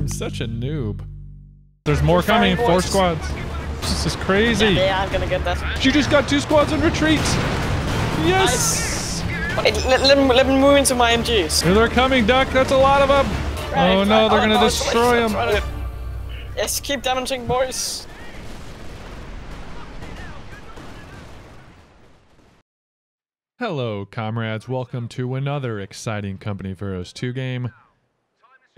I'm such a noob. There's more coming. Four squads. This is crazy. They aren't gonna get that. You just got two squads in retreat. Yes. Wait, let, let, them, let them move into my MGs. Here they're coming, Duck. That's a lot of them. Right, oh no, right. they're Oh, gonna no, destroy them. Yes, keep damaging, boys. Hello, comrades. Welcome to another exciting Company of Heroes 2 game.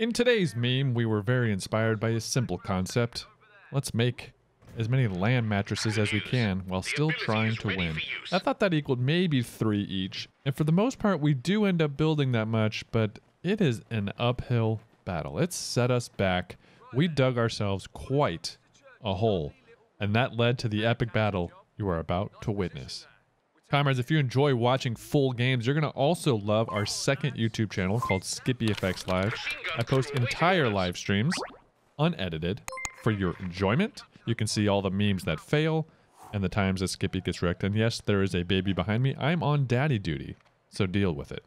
In today's meme, we were very inspired by a simple concept. Let's make as many land mattresses as we can while still trying to win. I thought that equaled maybe three each, and for the most part, we do end up building that much, but it is an uphill battle. It set us back. We dug ourselves quite a hole, and that led to the epic battle you are about to witness. Comrades, if you enjoy watching full games, you're going to also love our second YouTube channel called SkippyFX Live. I post entire live streams, unedited, for your enjoyment. You can see all the memes that fail and the times that Skippy gets wrecked. And yes, there is a baby behind me. I'm on daddy duty, so deal with it.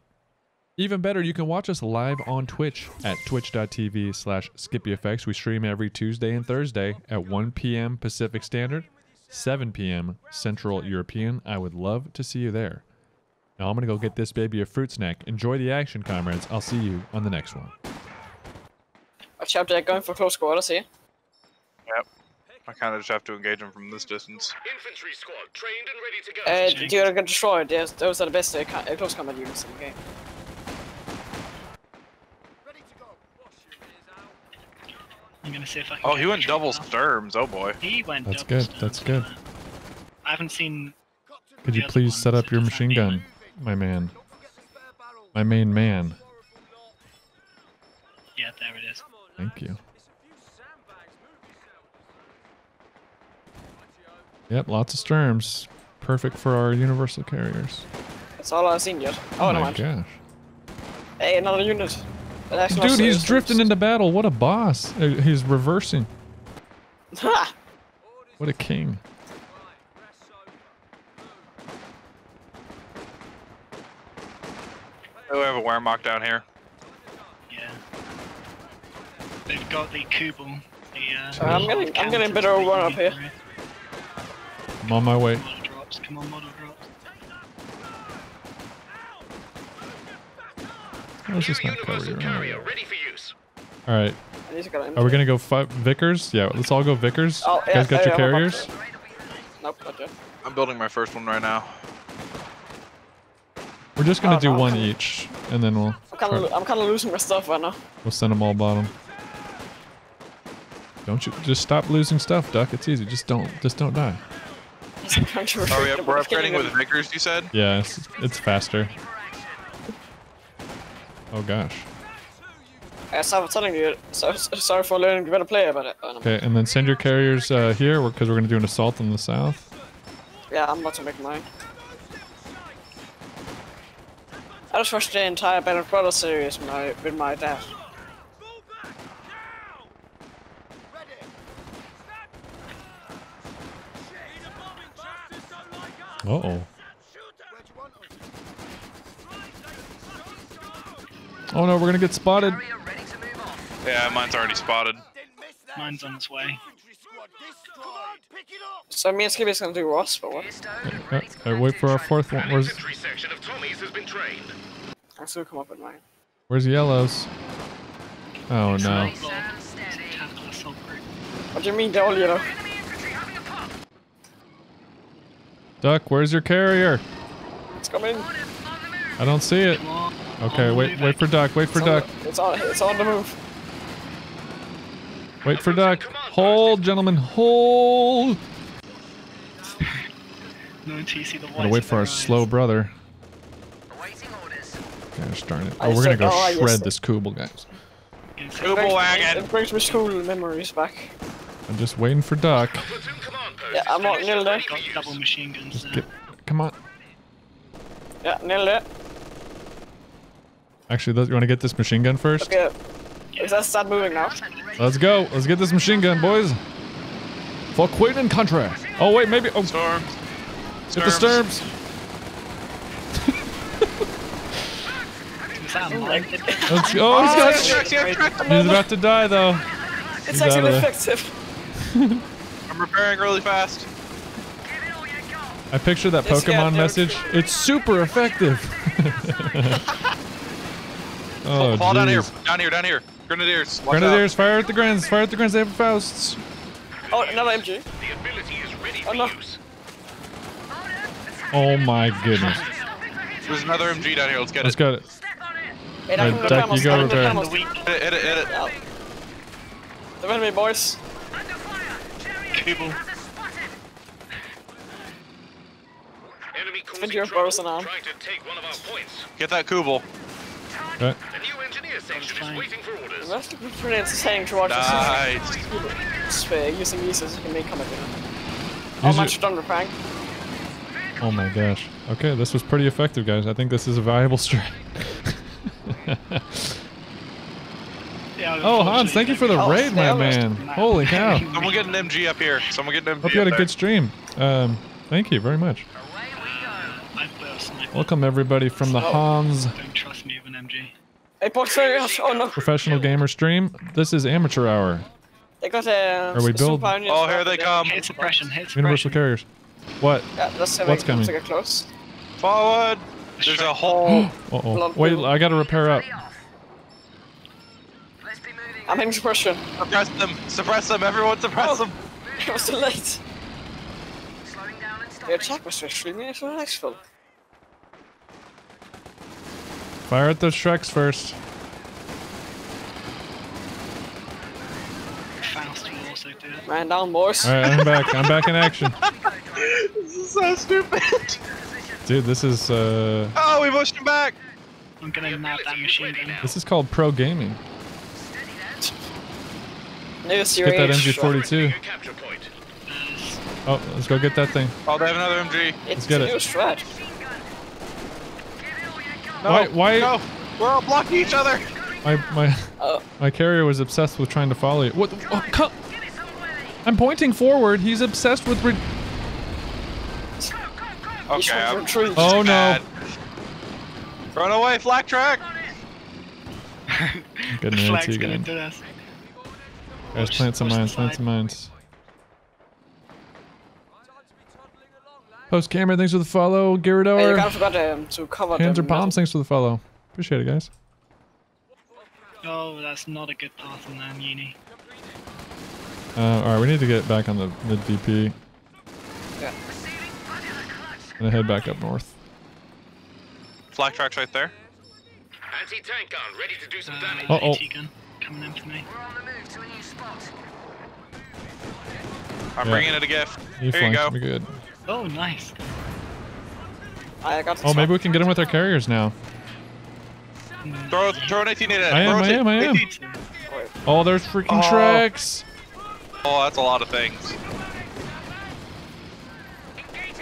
Even better, you can watch us live on Twitch at twitch.tv slash skippyfx. We stream every Tuesday and Thursday at 1 p.m. Pacific Standard, 7 p.m. Central European. I would love to see you there. Now I'm going to go get this baby a fruit snack. Enjoy the action, comrades. I'll see you on the next one. Watch out, they're going for close quarters here. Yep. I kind of just have to engage them from this distance. Infantry squad trained and ready to go. Uh, you're gonna destroy it. Yes, those are the best uh, uh, close combat units in the game. I'm gonna see if I can. Oh, get he went a double shot. sturms. Oh boy. He went That's double good, that's good. I haven't seen. Could you please set up your machine that gun, my man? My main man. Yeah, there it is. Thank you. Yep, lots of sturms. Perfect for our universal carriers. That's all I've seen yet. Oh, Oh no my mind. gosh. Hey, another unit. But actually Dude, he's so- drifting into battle. What a boss. Uh, He's reversing. Ha! What a king. Oh, we have a Wehrmacht down here. Yeah. They've got the Kubel. The, uh, I'm getting- I'm getting a bit of run up here. I'm on my way. Come on, model drops. How is this New not covered? universal here? carrier ready for use. All right. I need to get an Are we gonna go five Vickers? Yeah, let's all go Vickers. Oh, You guys got your yeah, I'm about carriers? Nope, not yet. I'm building my first one right now. We're just gonna Oh, do no, one I'm- each, and then we'll I'm kind of I'm kind of losing my stuff right now. we'll send them all bottom. Don't you just stop losing stuff, Duck? It's easy. Just don't just don't die. I'm trying to recruit yeah, them, we're but I can't upgrading with Vickers, you said? Yeah, it's, it's faster. Oh gosh. Uh, sorry for telling you. So, so- sorry for learning a better player about it. Um, Okay, and then send your carriers uh, here because we're gonna do an assault in the south. Yeah, I'm about to make mine. I just watched the entire Battle Brothers series with my, with my dad. Uh oh. Oh no, we're gonna get spotted. Yeah, mine's already spotted. Mine's on its way. So me and Skippy's gonna do Ross, but what? Uh, uh, wait for our fourth one. Where's infantry section of Tommies has been trained. I'm still come up with mine. Where's yellows? Oh no. Assault log. Tackle assault group. What do you mean, they're yellow? Duck, where's your carrier? It's coming. I don't see it. Come on. Okay, wait, wait for Duck. Wait for It's Duck. the- it's on. It's on the move. Wait for Duck. Hold, gentlemen, hold. No TC the Gotta wait for our slow brother. Gosh darn it. Oh, we're gonna go oh, shred this Kubel, guys. Kubel Brings- wagon! It brings me school memories back. I'm just waiting for Duck. Platoon command Yeah, I'm not finished nearly there. ready for Got use. double machine guns. Get, come on. Yeah, nailed it. Actually, you want to get this machine gun first? Okay. Is that start moving now? Let's go. Let's get this machine gun, boys. For Queen and Country. Oh wait, maybe. Oh, Storms. get the sturms. It's that mine? Let's go. Oh, he's Oh, got. he's tracks. He's about to die though. It's He's actually effective. I'm repairing really fast. I picture that Yes, yeah, Pokemon message. It's super effective. oh, Fall down here, down here, down here. Grenadiers. watch Grenadiers, fire at the Grens. Fire at the Grens. They have Fausts. Oh, another MG. The ability is ready Oh, for use. Oh my goodness. There's another MG down here. Let's get Let's it. get it. Hey, Alright, can you go repair. camos. Hit it, hit it, hit it. Yeah. Defend me, boys. Kubel. Enemy Defend causing your trouble, bows arm. trying to take one of our points. Get that Kubel. Okay. The new engineer section is waiting for orders. That's the brilliant saying to watch Nice. this. Spare using uses you can make come again. How much done repairing? Oh my gosh. Okay, this was pretty effective, guys. I think this is a valuable strat. Yeah, oh, Hans, thank you for the Oh, raid, my they almost- man. Holy cow. Someone get an MG up here. Someone get an MG Hope you had a there. good stream. Um, thank you very much. I personally Welcome everybody from the Hans don't trust me with an MG. Hey, box very gosh. Oh no. Professional Gamer stream. This is Amateur Hour. They got a. Are we build- Oh, here they come. Hit suppression, hit Universal. Carriers. What? Yeah, let's What's coming? get close. Forward. There's a whole. Uh oh. Wait, pool. I gotta repair up. I'm hitting suppression. Suppress them. Suppress them. Everyone suppress Oh. them. It was too late. The attack was extremely successful. Fire at those Shreks first. Faust will also do it. Man down, boys. Alright, I'm back. I'm back in action. This is so stupid. Dude, this is uh Oh, we pushed him back. I'm gonna nab that machine gun. this is called pro gaming. New Get that. MG42. A capture point. There's Oh, let's go get that thing. Oh, they have another MG. It's get a it. New strat. No. Why- why- No. We're all blocking each other. My my Oh, my carrier was obsessed with trying to follow you. What? Oh, co- I'm pointing forward. He's obsessed with. Re- Okay. I'm one retreat. oh no! bad. Run away, flak track. Getting the an flag's AT gonna gun. do this. Guys, plant some mines. Plant some mines. Post camera, thanks for the follow. Hey, you kind of forgot um, to cover Hands the or palms, thanks for the follow. Appreciate it, guys. Oh, that's not a good path in there, Uni. Uh, all right, we need to get back on the mid DP. Yeah. And head back up north. Flak track's right there. Anti-tank gun ready to do some Uh, damage. Uh-oh. AT gun coming in for me. I'm Yeah. bringing it a gift. You Here you go. me good. Oh, nice. I got Oh, maybe we can get him with our carriers now. Mm, Throw, throw an 18 in it. I am, I am, I am. Oh, there's freaking Oh. tracks. Oh, that's a lot of things.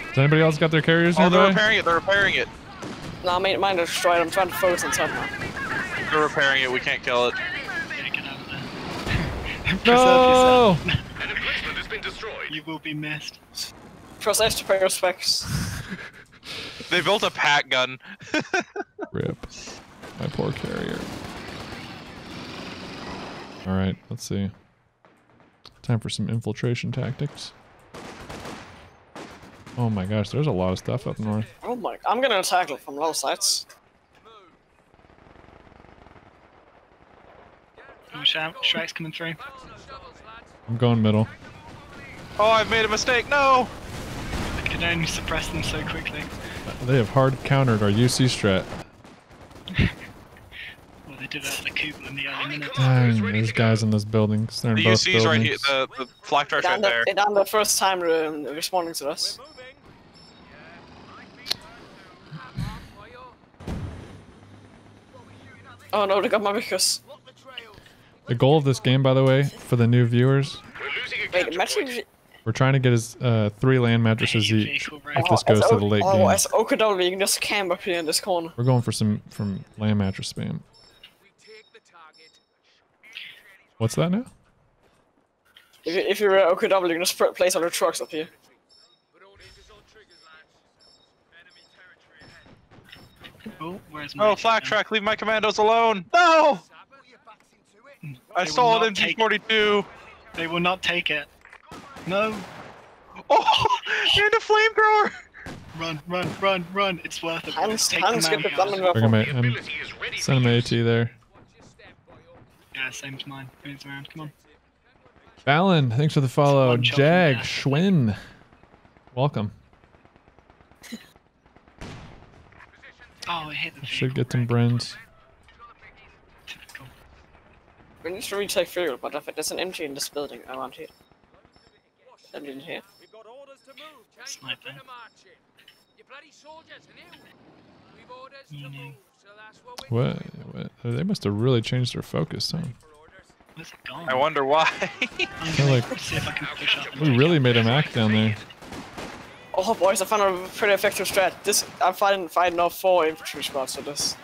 Has anybody else got their carriers Oh, they're repairing it. They're repairing it. Nah, mine, mine is destroyed. I'm trying to focus on something. They're repairing it. We can't kill it. Yeah, get out of there. Preserve No! yourself. An has been destroyed. You will be missed. Press F to pay respects. They built a pack gun. Rip. My poor carrier. Alright, let's see. Time for some infiltration tactics. Oh my gosh, there's a lot of stuff up north. Oh my, I'm gonna attack it from all sides. Oh, Shra- Shrek's coming through. I'm going middle. Oh, I've made a mistake. No. I can only suppress them so quickly. They have hard countered our UC strat. Well, they did that at the Kubel in the early minutes. Dang, there's guys in those buildings. They're in The both UC's right here. The, the flak track's right ended, there. it ended the first time um, responding to us. Oh no, they got my Vickers. The goal of this game, by the way, for the new viewers, We're losing a Wait, imagine. Point. if- we're trying to get his uh, three land mattresses each. vehicle If right. this goes to the late oh, game. as OKW, you can just camp up here in this corner. We're going for some from land mattress spam. What's that now? If, you, if you're uh, OKW, you can just put, place all the trucks up here. Oh, Oh, where's my? Oh, flak track, leave my commandos alone! No! I They stole an MG42! They will not take it. No, Oh! And a flamethrower! run, run, run, run! It's worth it. Hans, Take Hans get the man Flammen Bring him Werfer. a- I'm Ability is ready for sending my use. AT there. Yeah, same as mine. Moves around. Come on. Fallon, thanks for the follow. One shot Jag. Schwinn, welcome. Oh, I hit the. Should get some brake. Brens. Typical. We need to retake fuel, but if there's an MG in this building, I want it. I didn't hear. Sniper. You know. Mm-hmm. What? what? Oh, they must have really changed their focus, huh? Where's it gone? I wonder why. I'm feel gonna like- see if I can push up. and We really made the him act down there. Oh boys, I found a pretty effective strat. This I'm fighting fighting off four infantry squads for this.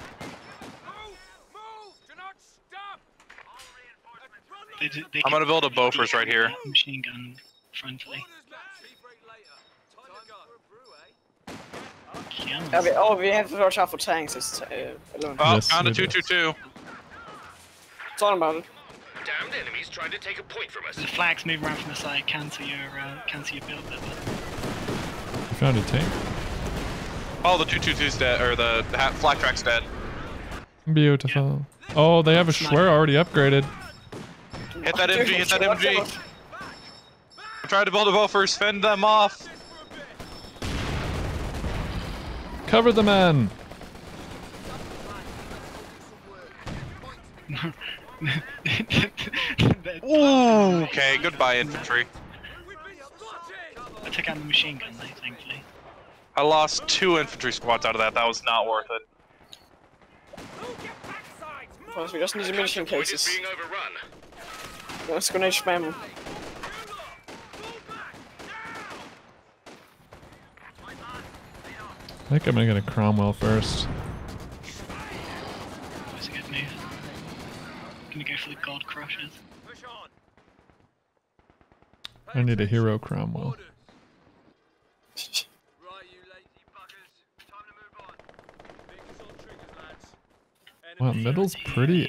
They, they I'm gonna build a really Bofors right here. Machine gun frontally. Yeah, Yeah, we, oh, we have to watch out for tanks. It's uh, alone. Oh, Yes, found a we do. 222. Talking about it. Damned enemies trying to take a point from us. the flags move around from the side, cancel your uh, cancel your build. There, You found a tank. Oh, the two-two-tues dead, or the hat flak track's dead. Beautiful. Oh, they have a Schwer already upgraded. Hit that MG, hit that MG. I'm trying to build a Bofors, fend them off. Cover the man. Ooh, okay, goodbye infantry. I took out the machine gun though, thankfully. I lost two infantry squads out of that. That was not worth it. Boys, we just need the munition Capture point is cases. Let's grenade spam I think I'm gonna get a Cromwell first. That's a good move. Gonna go for the God Crushers. I need a hero Cromwell. Wow, middle's pretty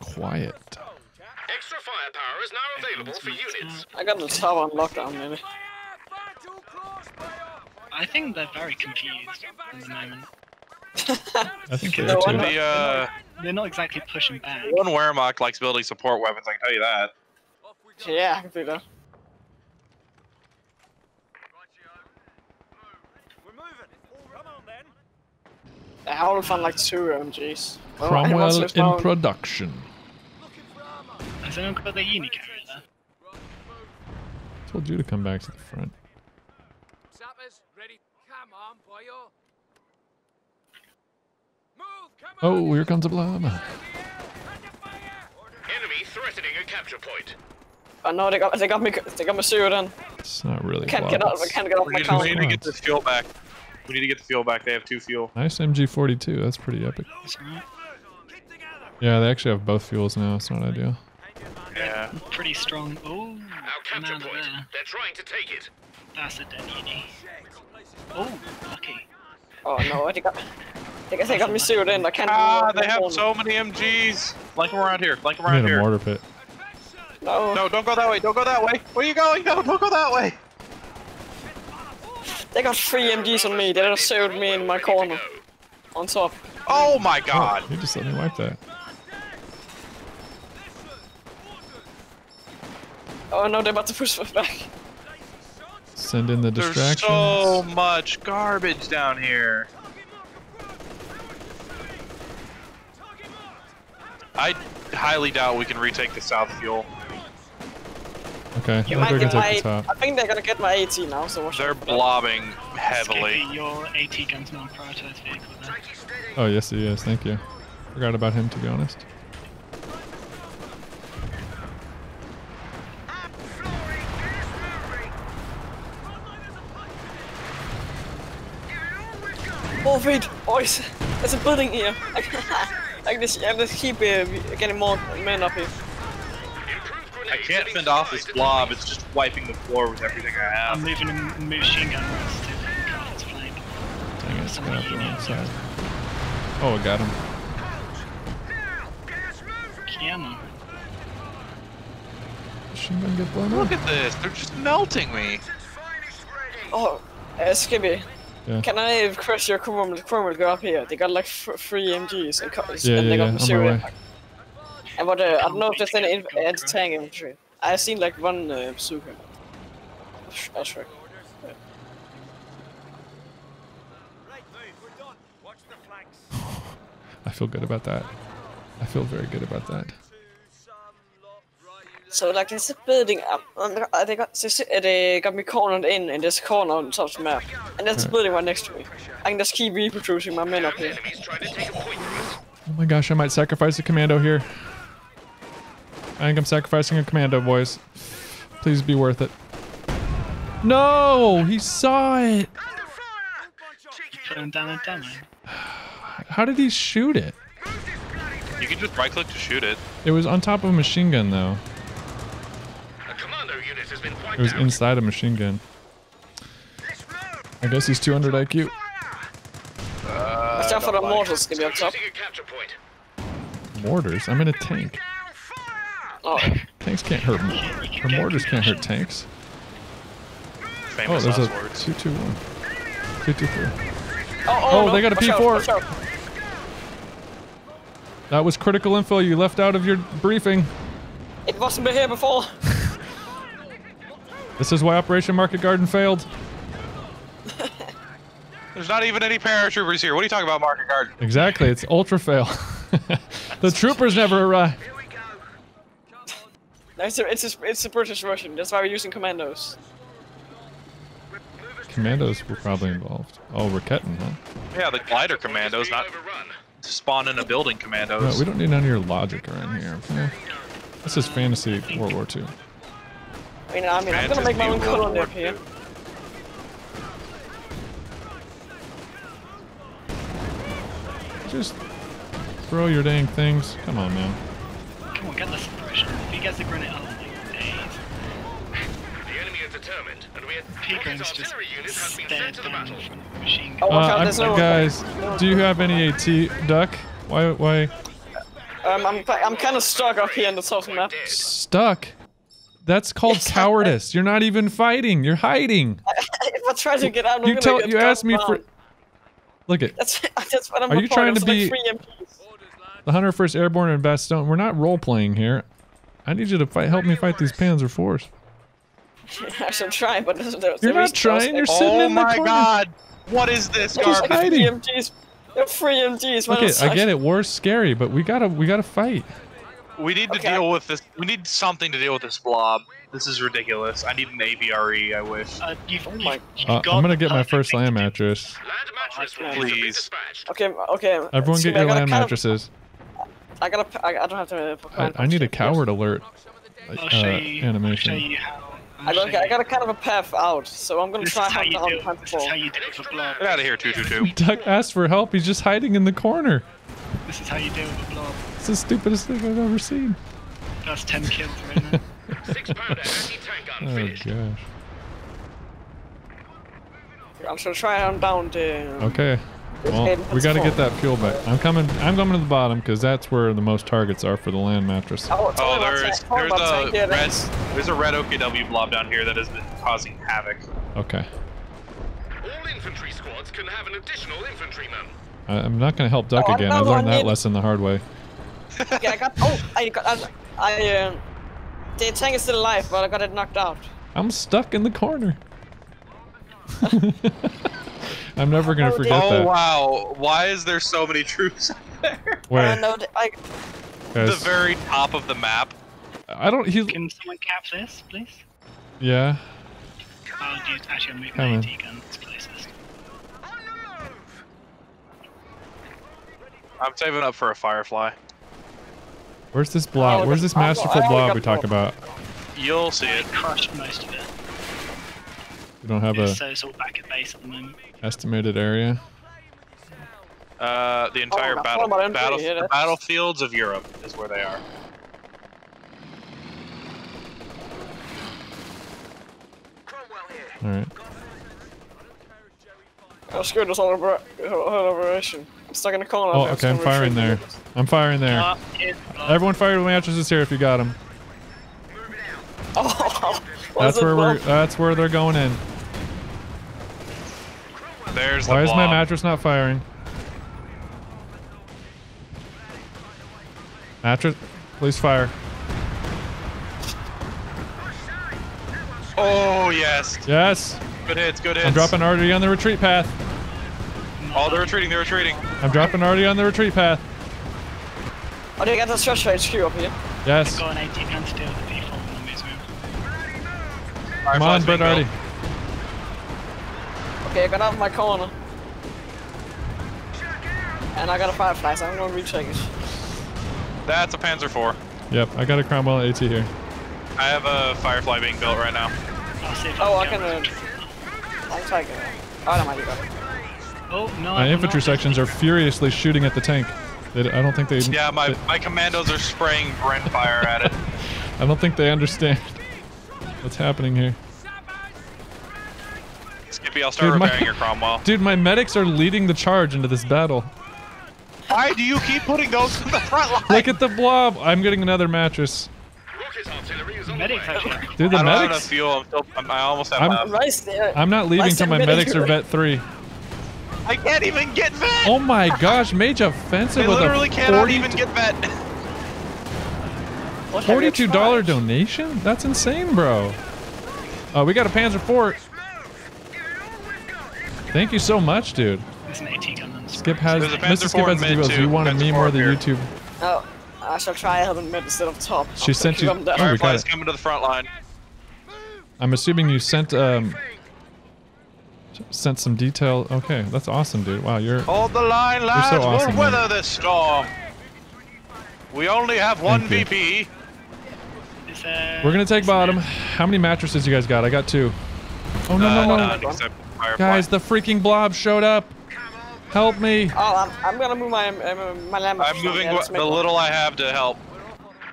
quiet. Extra firepower is now available for units. I got the tower on lockdown, maybe. I think they're very confused at the moment. I think they are too. The uh, They're not exactly pushing back. one Wehrmacht likes building support weapons. I can tell you that. Yeah, I can do that. I only found like two MGs. Oh, Cromwell in down. production. Has anyone got their uni carrier there? Told you to come back to the front. Sappers, ready? Come on, boyo. Move, come Oh, here comes a blob. Enemy threatening a capture point. Oh no, they got they got me they got me sewer then. It's not really. Can't blob, get out. I can't get off We my need, we need to get this fuel back. We need to get the fuel back. They have two fuel. Nice MG42. That's pretty epic. Yeah, they actually have both fuels now. It's not ideal. Yeah. Pretty strong. Oh, Our capture point. there. They're trying to take it. That's a dead uni. Oh, lucky. Oh no, they got they got, they got me sewer in. I can't. Ah, move they have so many MGs. Flank them around here. Flank them I around need a here. mortar pit. No, No, don't go that way. Don't go that way. Where are you going? No, don't go that way. they got three MGs on me. They just sewered me in my corner. On top. Oh my god. You just let me wipe that. Oh no, they're about to push us back. Send in the There's so much garbage down here. I highly doubt we can retake the south fuel. Okay, I You think might we can get my. take the top. I think they're gonna get my AT now. So watch They're out for that. blobbing heavily. Your AT gun's not a prioritized vehicle there. Oh yes, he is. Thank you. Forgot about him to be honest. Oh wait, boys, there's a building here. I can, I can just, I just keep uh, getting more men up here. I can't fend off this blob. It's just wiping the floor with everything I have. I'm have. a machine gun rest to the Carter's flank. Dang it, it's got up the wrong side. Oh, I got him. Kiana. Machine gun get blown Look up. at this. They're just melting me. Oh, uh, Skibby. Yeah. Can I request your crew crew will go up here? They got like three MGs and, Yeah, and yeah, they got yeah, impact. And what, uh, I don't know if there's any anti-tank infantry. I've seen like one uh, bazooka. Sh- uh, sure. I feel good about that. I feel very good about that. So like there's a building up. Uh, they got so, so- uh, they got me cornered in in this corner on top of the map, and there's a building right next to me. I can just keep reproducing my men up here. Enemies trying to take a point from us. Oh my gosh, I might sacrifice a commando here. I think I'm sacrificing a commando, boys. Please be worth it. No, he saw it. Put him down a demo. How did he shoot it? You can just right click to shoot it. It was on top of a machine gun, though. A commando unit has been wiped It was inside a machine gun. I guess he's 200 IQ. Watch out for the mortars, Skibby up top. Losing a. Mortars? I'm in a tank. Oh, Tanks can't hurt me. Or mortars can't hurt tanks. Oh, there's a 221. 223. oh, Oh, oh no. they got a Watch out, P4. watch out. That was critical info you left out of your briefing. It wasn't here before. This is why Operation Market Garden failed. There's not even any paratroopers here. What are you talking about, Market Garden? Exactly, it's ultra fail. the troopers never arrived. No, it's a, it's a, it's a British Russian. That's why we're using commandos. Commandos were probably involved. Oh, Raketen, huh? Yeah, the glider commandos, not Overrun. spawn in a building No, commandos. we don't need none of your logic around here. This is fantasy World War II. I mean, I mean, I'm gonna make my own Fantasy World colony War here. Just throw your dang things. Come on, man. Come on, get the suppression. If he gets the grenade, oh my days. The enemy is determined, and we P-Gram's Rocket's just artillery unit has been sent to the battle. from the machine Oh, gun. Uh, out, I'm- there's no- guys, do you have any AT duck? Why? Why Um, I'm, I'm kind of stuck up here in the top of the map. stuck? That's called Yes, cowardice. You're not even fighting. You're hiding. if I try to get out, I'm You tell. get You asked me gunned for. Look at That's that's what I'm. Are you trying to be- like three MPs. the 101st Airborne and Bastogne. We're not role playing here. I need you to fight. Help me fight these Panzer fours. I should try, but there's, there's You're not reason trying, you're sitting Oh in the corner. Oh my god! What is this there's garbage? like three hiding. MGs. There are three MGs. Look it. I get it. War's scary, but we gotta. We gotta fight. We need to Okay. deal with this. We need something to deal with this blob. This is ridiculous. I need an AVRE. I wish. Uh, you've, Oh my- you've Uh, I'm gonna get my first land mattress. Land mattress will Please. Okay, okay. Everyone excuse get me, your I got a land kind of- mattresses. I gotta. I, I don't have to. Uh, I, I need a coward alert I'll uh, show you. I'll show animation. I'll I got, I got a kind of a path out, so I'm gonna This try is how hunt you down do it. hunt This is how ball. you do it with a blob. Get out of here, two two two. Duck asked for help. He's just hiding in the corner. This is how you deal with a blob. It's the stupidest thing I've ever seen. That's 10 kills right now. Six pounder anti-tank gun Oh finished. gosh. I'm gonna try hunt down the. Okay. Well, we got to get that fuel back. I'm coming. I'm coming to the bottom because that's where the most targets are for the land mattress. Oh, Oh, there's tank, tell me there's a red there's a red OKW blob down here that has been causing havoc. Okay. All infantry squads can have an additional infantryman. I, I'm not going to help Duck Oh, again. I learned that lesson the hard way. Yeah, I got. Oh, I got. I, I um. The tank is still alive, but I got it knocked out. I'm stuck in the corner. I'm never going to Oh, forget oh that. wow! Why is there so many troops there? Where? Uh, no, th- I. the very top of the map. I don't. He. Can someone cap this, please? Yeah. I'll use, actually, I'll move Come my on. AT gun to places. I'm saving up for a firefly. Where's this blob? Oh, Where's this I- I masterful blob we talk about? You'll see it. crushed most of it. We don't have Yeah, a so it's all back at base at the moment. estimated area. Uh, the entire no, battle, hold on, battle the battlefields of Europe is where they are. All right. I was scared this whole, oper- whole whole operation. stuck in a corner. Oh, okay. I'm firing there. retreat. I'm firing there. Uh, Everyone fire the mattresses here if you got them. Oh, That's where we're. That's where they're going in. There's the Why is my mattress not firing? Mattress, please fire. Oh, yes. Yes. Good hits, good hits. I'm dropping already on the retreat path. Oh, they're retreating, they're retreating. I'm dropping already on the retreat path. Oh, they got the stretch HQ up here. Yes. got an AT gun to the default on these move. Come on, Firefly's Brett being Okay, I got out of my corner. And I got a firefly, so I'm gonna retake it. That's a Panzer IV. Yep, I got a Cromwell AT here. I have a Firefly being built right now. I'll see if Oh, I I can can. Uh, I'll take it. Oh, no, I got it. Oh, no. My I'm infantry not. sections are furiously shooting at the tank. They, I don't think they. Yeah, my, they- my commandos are spraying Bren fire at it. I don't think they understand what's happening here. Skippy, I'll start Dude, my- repairing your Cromwell. Dude, my medics are leading the charge into this battle. Why do you keep putting those in the front line? Look at the blob. I'm getting another mattress. Rocket artillery is on the Medics Dude, the I don't have enough medics. fuel. I'm still, I'm, I almost have I'm- enough. Nice there. I'm not leaving Nice till my medics are vet three. I can't even get vet. Oh my gosh, mage offensive I with literally a cannot 40 even get vet. What have you $42 donation? That's insane, bro. Uh, we got a Panzer Fort. Thank you so much, dude. There's an 18 gun Skip has There's a Panzer Skip has mid emails. You wanted Panzer me more than. YouTube. Oh, I shall try helping mid instead of top. She I'll sent you- Oh, we got it. coming to the front line. I'm assuming you sent um sent some detail. Okay, that's awesome, dude. Wow, you're Hold the line, so lads. awesome, we'll man. weather this storm. We only have one VP. Uh, we're gonna take bottom. How many mattresses you guys got? I got two. Oh no Uh, no no! none except Firefly. Guys, the freaking blob showed up. Help me! Oh, I'm, I'm gonna move my um, my land. I'm moving what, the little I have to help.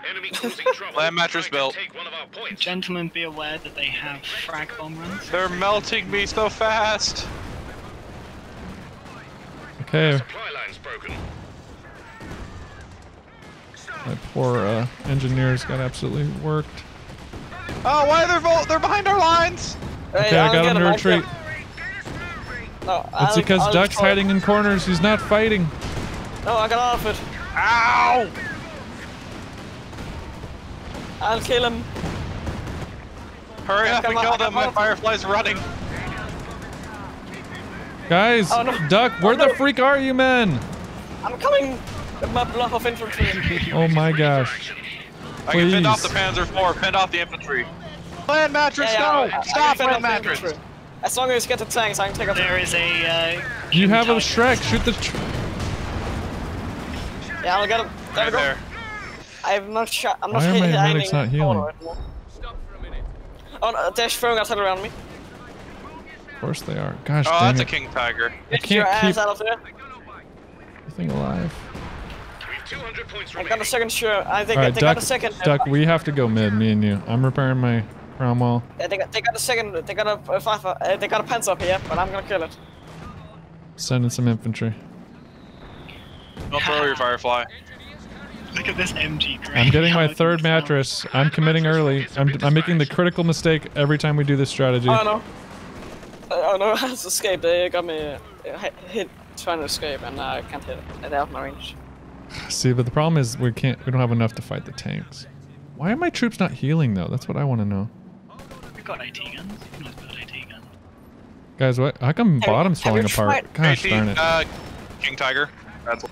Enemy trouble. Land mattress Trying built. Take one of our points. Gentlemen, be aware that they have frag bomb runs. They're melting me so fast. Okay, Supply line's broken. my poor uh, engineers got absolutely worked. Oh, why they're vol- they're behind our lines? Okay, I got him to retreat. No, It's I'll- because I'll Duck's hiding in corners. He's not fighting. No, I got out of it. Ow! I'll kill him. Hurry Yeah, up and kill them. My both. firefly's running. Guys, Oh, no. Duck, where Oh, the freak are you, men? I'm coming with my block of infantry. Oh my gosh. I can fend off the Please. Panzer IV, fend off the infantry. Land mattress, Yeah, yeah, I- no! I- I Stop can land fend the mattress! infantry. As long as you get the tanks, I can take out the... There is a. Uh, You have a Shrek. Shoot the. Tr- Yeah, I'll get him. There Right we go. there. I have not shot. I'm not Why are my medics not healing? anymore. Stop for a minute. Oh, no, they're throwing artillery around me. of course they are. Gosh Oh, dang that's a king tiger. Get can't your ass keep- out of there. Anything alive. We've 200 points I got remaining. a second sure. I think All right, they Duck. got a second. uh, Duck, we have to go mid, me and you. I'm repairing my Cromwell. Yeah, they got they got a second. They got a, a five. Uh, they got a pants up here, but I'm gonna kill it. Sending some infantry. Don't throw your firefly. Look at this MG grade. I'm getting my third mattress. I'm committing early. I'm, I'm making the critical mistake every time we do this strategy. Oh no. Oh no, I has escaped. They got me uh, hit, hit trying to escape, and I can't hit it. They're out of my range. See, but the problem is we can't. We don't have enough to fight the tanks. Why are my troops not healing though? That's what I want to know. We've got AT guns. You can build AT guns. Guys, what? How come Have- bottom's have falling apart? tried- Gosh darn it. Uh, king tiger. That's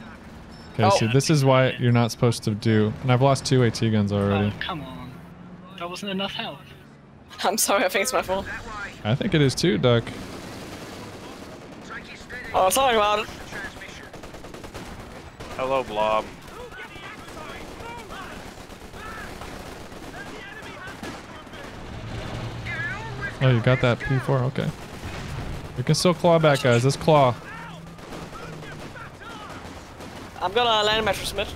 Okay, Oh. see, this is why you're not supposed to do. And I've lost two AT guns oh, already. Oh, come on. That wasn't enough health. I'm sorry, I think it's my fault. I think it is too, Duck. Oh, sorry about it. hello, blob. Oh, you got that P4. Okay. We can still claw back, guys. Let's claw. I'm gonna land mattress mid.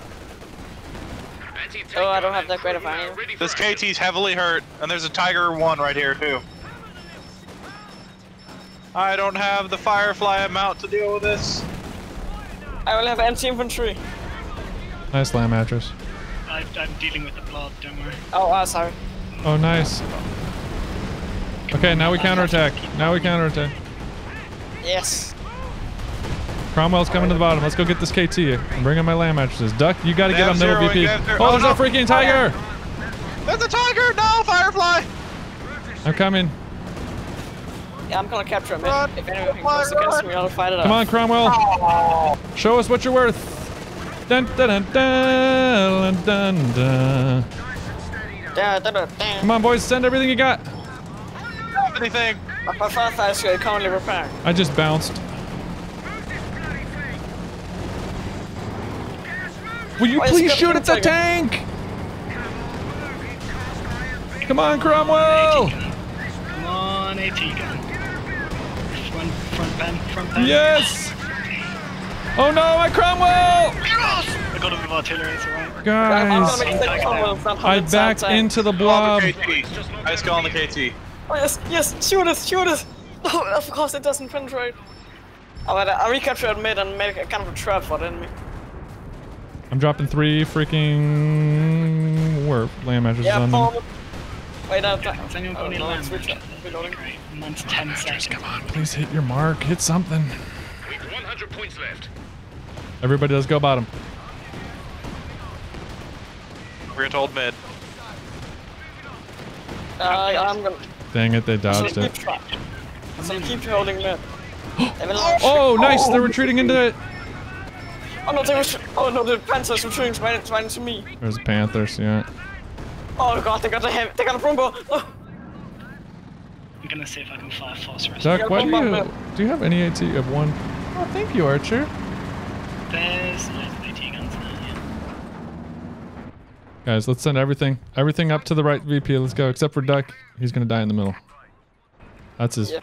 Anti-tank Oh, I don't have that great of proven iron. now ready for This. KT's heavily hurt, and there's a Tiger 1 right here, too. I don't have the Firefly amount to deal with this. I will have anti-infantry. Nice land mattress. I, I'm dealing with the blob, don't worry. Oh, ah, sorry. Oh, nice. Okay, now we counterattack. Now we counterattack. Yes. Cromwell's coming to the bottom. Let's go get this KT. I'm bringing my land mattresses. Duck, you got to They get have on middle zero, VP. they. Oh, Oh, there's no. a freaking tiger. Oh, there's a tiger! No, Firefly! I'm coming. Yeah, I'm gonna capture him. Run, If anyone run, goes against run. me, I'll fight it Come out. on, Cromwell. Oh. Show us what you're worth. Dun, dun, dun, dun, dun, dun. Da, da, da, da. Come on, boys. Send everything you got. Anything? My my Firefly is currently repairing. I just bounced. Will you Why please shoot at the tiger? tank? Come on, Cromwell. Come on, AT gun. Front, front pen, front pen. Yes. Oh no, my Cromwell! I got him with artillery, it's alright. I'm Guys, gonna take Cromwell from I backed tank. into the blob. I KT. Nice call on the KT. Oh yes, yes, shoot it, shoot it! Oh, of course it doesn't penetrate. Oh, but uh, I recaptured mid and made a kind of a trap for the enemy. I'm dropping three freaking where land mattresses Yeah, on them. form. Wait, uh, that. Has anyone got any land it's switch matches? up. Mine's 10 seconds. Come on, please hit your mark. Hit something. We've 100 points left. Everybody, let's go bottom. We're gonna hold mid. Uh, I'm gonna. Dang it, they I'm dodged keep it. trying. Keep holding mid. They will launch- Oh, nice. They're retreating into it. Oh no, they were. Oh no, the panthers retreating right, right into me. There's a Panthers, yeah. Oh god, they got a heavy, they got a Brumbo. Oh, I'm gonna see if I can fire phosphorus. Duck, why do you mid. do you have any AT of one? Oh, thank you, Archer. There's loads of AT guns there, yeah. Guys, let's send everything everything up to the right VP. Let's go, except for Duck. He's gonna die in the middle. That's his. Yeah.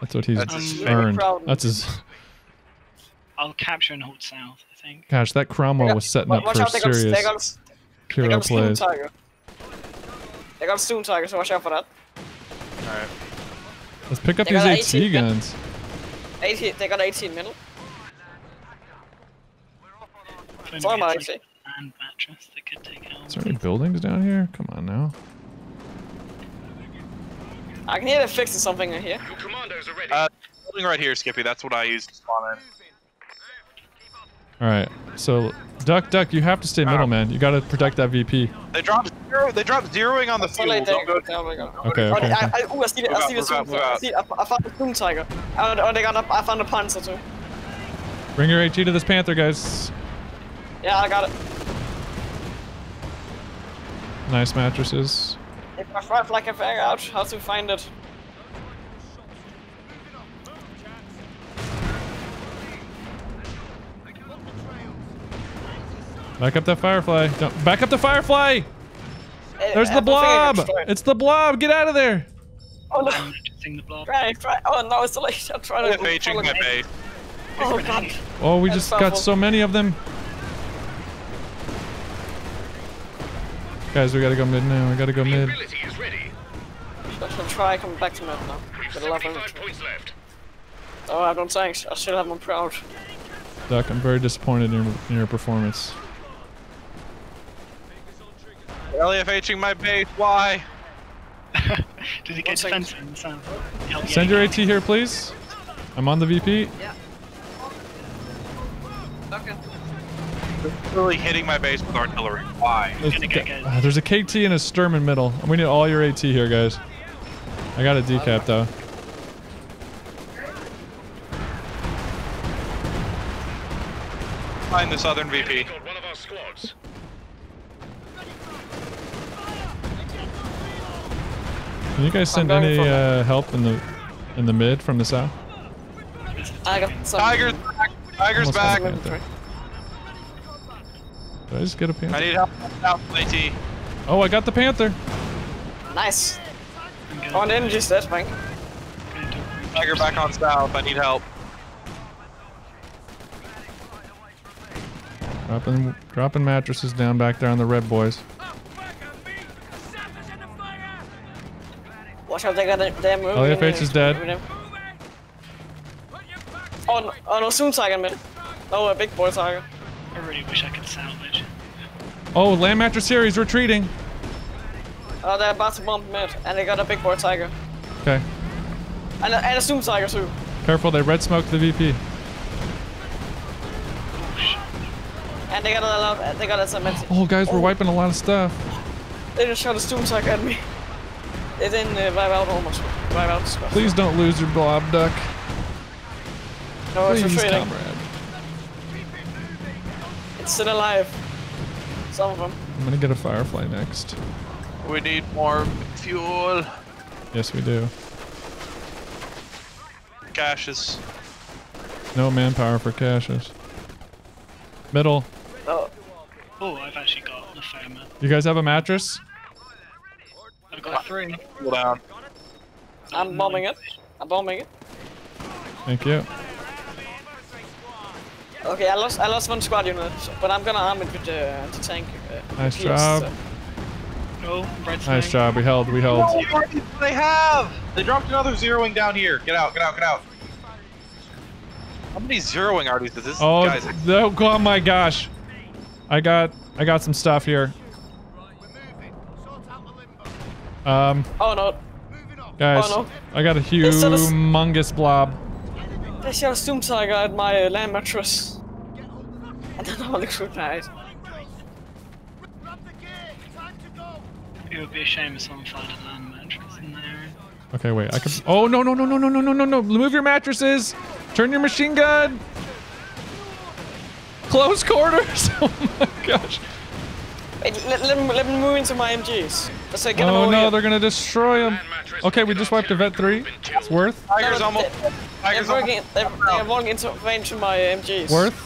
That's what he's That's earned. That's his. I'll capture and hold south, I think. Gosh, that Cromwell was setting up watch for out, serious they got, they got a Stoon plays. Tiger. They got a Sturm Tiger, so watch out for that. Alright. Let's pick up They these got AT 18 guns. 18, they got 18 middle. If It's all only my it's like AT. mattress that could take out. Is there any buildings down here? Come on now. I can hear them fixing something in here. Commandos are ready. Uh, building right here, Skippy. That's what I used to spawn in. All right. So, Duck, Duck, you have to stay middle, ah. man. You got to protect that VP. They dropped zero. They dropped zeroing on the So fuel. Don't go. There we. Okay, Oh, okay. I. I, ooh, I see the, I see the Move Stoon out, move Tiger. I, see, I, I found the Sturm Tiger. Oh, oh, they got up, I found a Panzer too. Bring your AT to this Panther, guys. Yeah, I got it. Nice mattresses. If my Firefly can figure out how to find it. Back up that Firefly. Don't, back up the Firefly! There's the I think I got blob! It's the blob! Get out of there! Oh no! I'm the blob. Try, try. Oh no, it's too late. I'm trying to. FHing my base. Oh god. Oh, we just got so many of them. Guys, we gotta go mid now. We gotta go mid. ability is ready. I should try coming back to mid now. We've With a lot of points left. Oh, I don't thanks. I still have my proud. Duck, I'm very disappointed in your, in your performance. LFHing my base. Why? Did he get second. defensive in the south? Hell yeah, Send your. AT here, please. I'm on the VP. Okay. Really hitting my base with artillery. Why? There's, gonna get uh, there's a KT and a Sturm in middle. We need all your AT here, guys. I got a decap though. Find the southern VP. Got one of our squads. Can you guys send any uh, help in the in the mid from the south? I got some. Tiger's back. Tiger's Almost back. Did I just get a I panther? I need help. Out, AT. Oh, I got the panther. Nice. I'm gonna, and energy stat, thank. gonna do a Tiger back on south. I need help. Dropping dropping mattresses down back there on the red boys. Watch out, they got a damn moving. LFH is dead. Oh, no, oh no, soon Tiger mid. Oh, a big boy tiger. I really wish I could salvage. Oh, land mattress here. He's retreating. Oh, they're about to bump mid, and they got a big boy tiger. Okay. And a, and a zoom tiger too. Careful, they red smoked the VP. And they got a lot, they got a cement. Oh, guys, we're wiping a lot of stuff. They just shot a zoom tiger at me. They didn't uh, vibe out almost. Vibe out. Please. Please don't lose your blob duck. No, it's Please, retreating. comrade. It's still alive. Some of them. I'm gonna get a firefly next. We need more fuel. Yes, we do. Caches. No manpower for caches. Middle. Oh, Oh, I've actually got the fair amount. You guys have a mattress? I've got three. Cool down. I'm bombing it. I'm bombing it. Thank you. Okay, I lost I lost one squad unit, so- but I'm gonna arm it with the, the tank. Uh, Nice PS, job. so- Oh, red Nice snake. job. We held. We held. what do they have? They dropped another zeroing down here. Get out, get out, get out. How many zeroing arties does this Oh, guy's? no, oh my gosh. I got I got some stuff here. Um, Oh no, guys, Oh, no. I got a It's not a s- humongous blob. they shot a Sturm Tiger at my uh, land mattress. And then all the crew died. It would be a shame if someone found a land mattress in there. Okay, wait. I can. Oh no no no no no no no no no! Move your mattresses. Turn your machine gun. Close quarters. Oh my gosh. Wait, let, let, me, let me move into my MGs. Let's say get Oh no, here. they're gonna destroy them. Okay, we just wiped a vet three. It's worth. Tiger's No, almost. they- They're Tiger's working, almost. they're, they're walking into, into my MGs. Worth.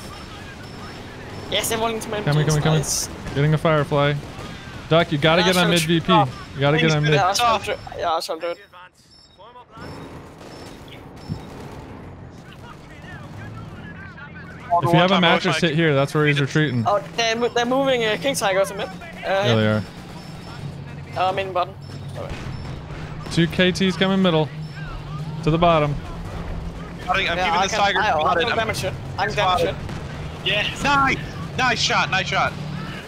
Yes, they're walking into my MGs. Coming, coming, coming. Nice. Getting a firefly. Duck, you gotta Yeah, get on sure, mid. VP. You gotta get on mid. Yeah, I It's shall off. do it. Yeah, I shall do it. If you have a mattress, hit here. That's where he's retreating. Oh, they're, mo- they're moving uh, King Tigers to mid. Uh, There they are. Uh, main button. Sorry. Two KTs coming middle. To the bottom. I'm Yeah, keeping I this can, tiger I, I spotted. can I'm- damage it. I can damage it. Yes. Nice! Nice shot, nice shot.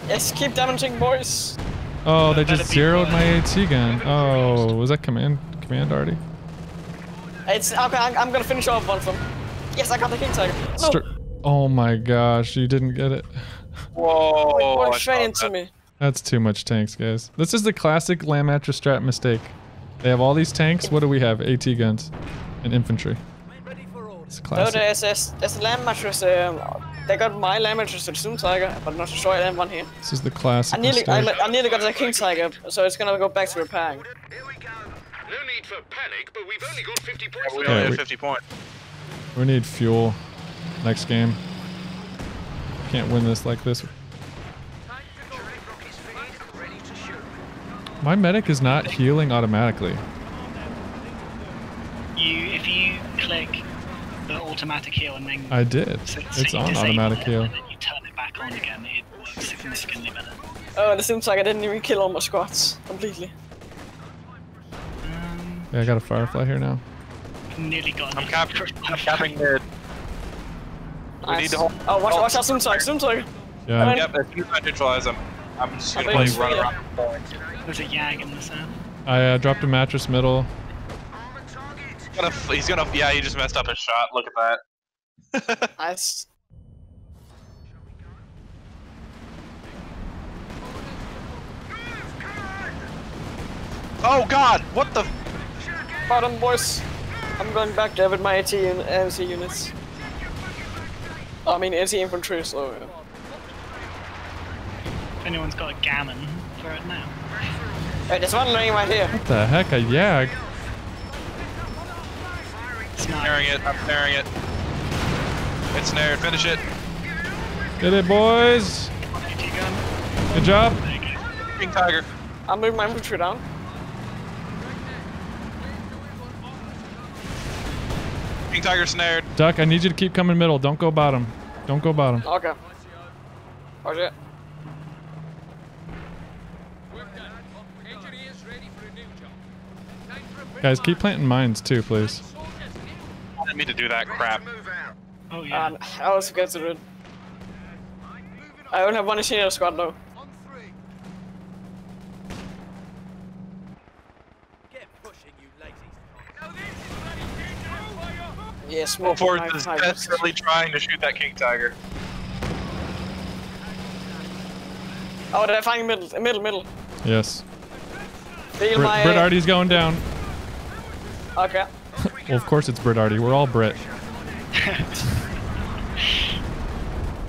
Yes, keep damaging, boys. Oh, they just zeroed my AT gun. Oh, was that command command already? It's okay. I'm, I'm gonna finish off one of them. Yes, I got the King Tiger. No, Str- oh my gosh, you didn't get it. Whoa! going I straight into that. me. That's too much tanks, guys. This is the classic land mattress strat mistake. They have all these tanks. What do we have? AT guns and infantry. It's No, classic. there's, there's, there's a land mattress. Um, they got my land mattress to the Sturm Tiger, but not destroy them one here. This is the classic I nearly, I. I nearly got the King Tiger, so it's gonna go back to repairing. Here we go. No need for panic, but we've only got 50 points We only Yeah, have 50 points. We need fuel next game. Can't win this like this. My medic is not healing automatically. You, if you click the automatic heal and then I did. so- so It's you on automatic it heal. and then you turn it back on again, it works significantly better. Oh, the Sturm Tiger didn't even kill all my squats completely. Um, Yeah, I got a firefly here now. nearly got. I'm it. capping. I'm capping mid. We Nice. need to hold. Oh, watch, oh, watch out, Sturm Tiger, Sturm Tiger. Yeah. Yep, as soon as I neutralize him, I'm just gonna play run it's- around. There's a Yag in the south. I uh, dropped a mattress middle. He's gonna, f- he's gonna, yeah, he just messed up his shot. Look at that. Nice. Oh God! What the? Bottom, boys. I'm going back there with my AT and NC units. I mean, NC infantry, so. uh, If anyone's got a gammon, throw it now. Hey, there's one laying right here. What the heck? A Yag? Snipe. Snaring it. I'm snaring it. It's snared. Finish it. Get it, boys. Good job. There. King Tiger. I'm moving my infantry down. King Tiger snared. Duck, I need you to keep coming middle. Don't go bottom. Don't go bottom. Okay. Oh, Roger it. Guys, keep planting mines too, please. I didn't to do that crap. Oh, yeah. Um, I was considering. I only have one engineer squad though. Get pushing, you lazy. Oh, more Force my- is my- desperately trying to shoot that King Tiger. Oh, they're finding middle, middle, middle. Yes. Feel Brit, my. Brit Artie's going down. Okay. Well, of course it's Brit Artie. We're all Brit.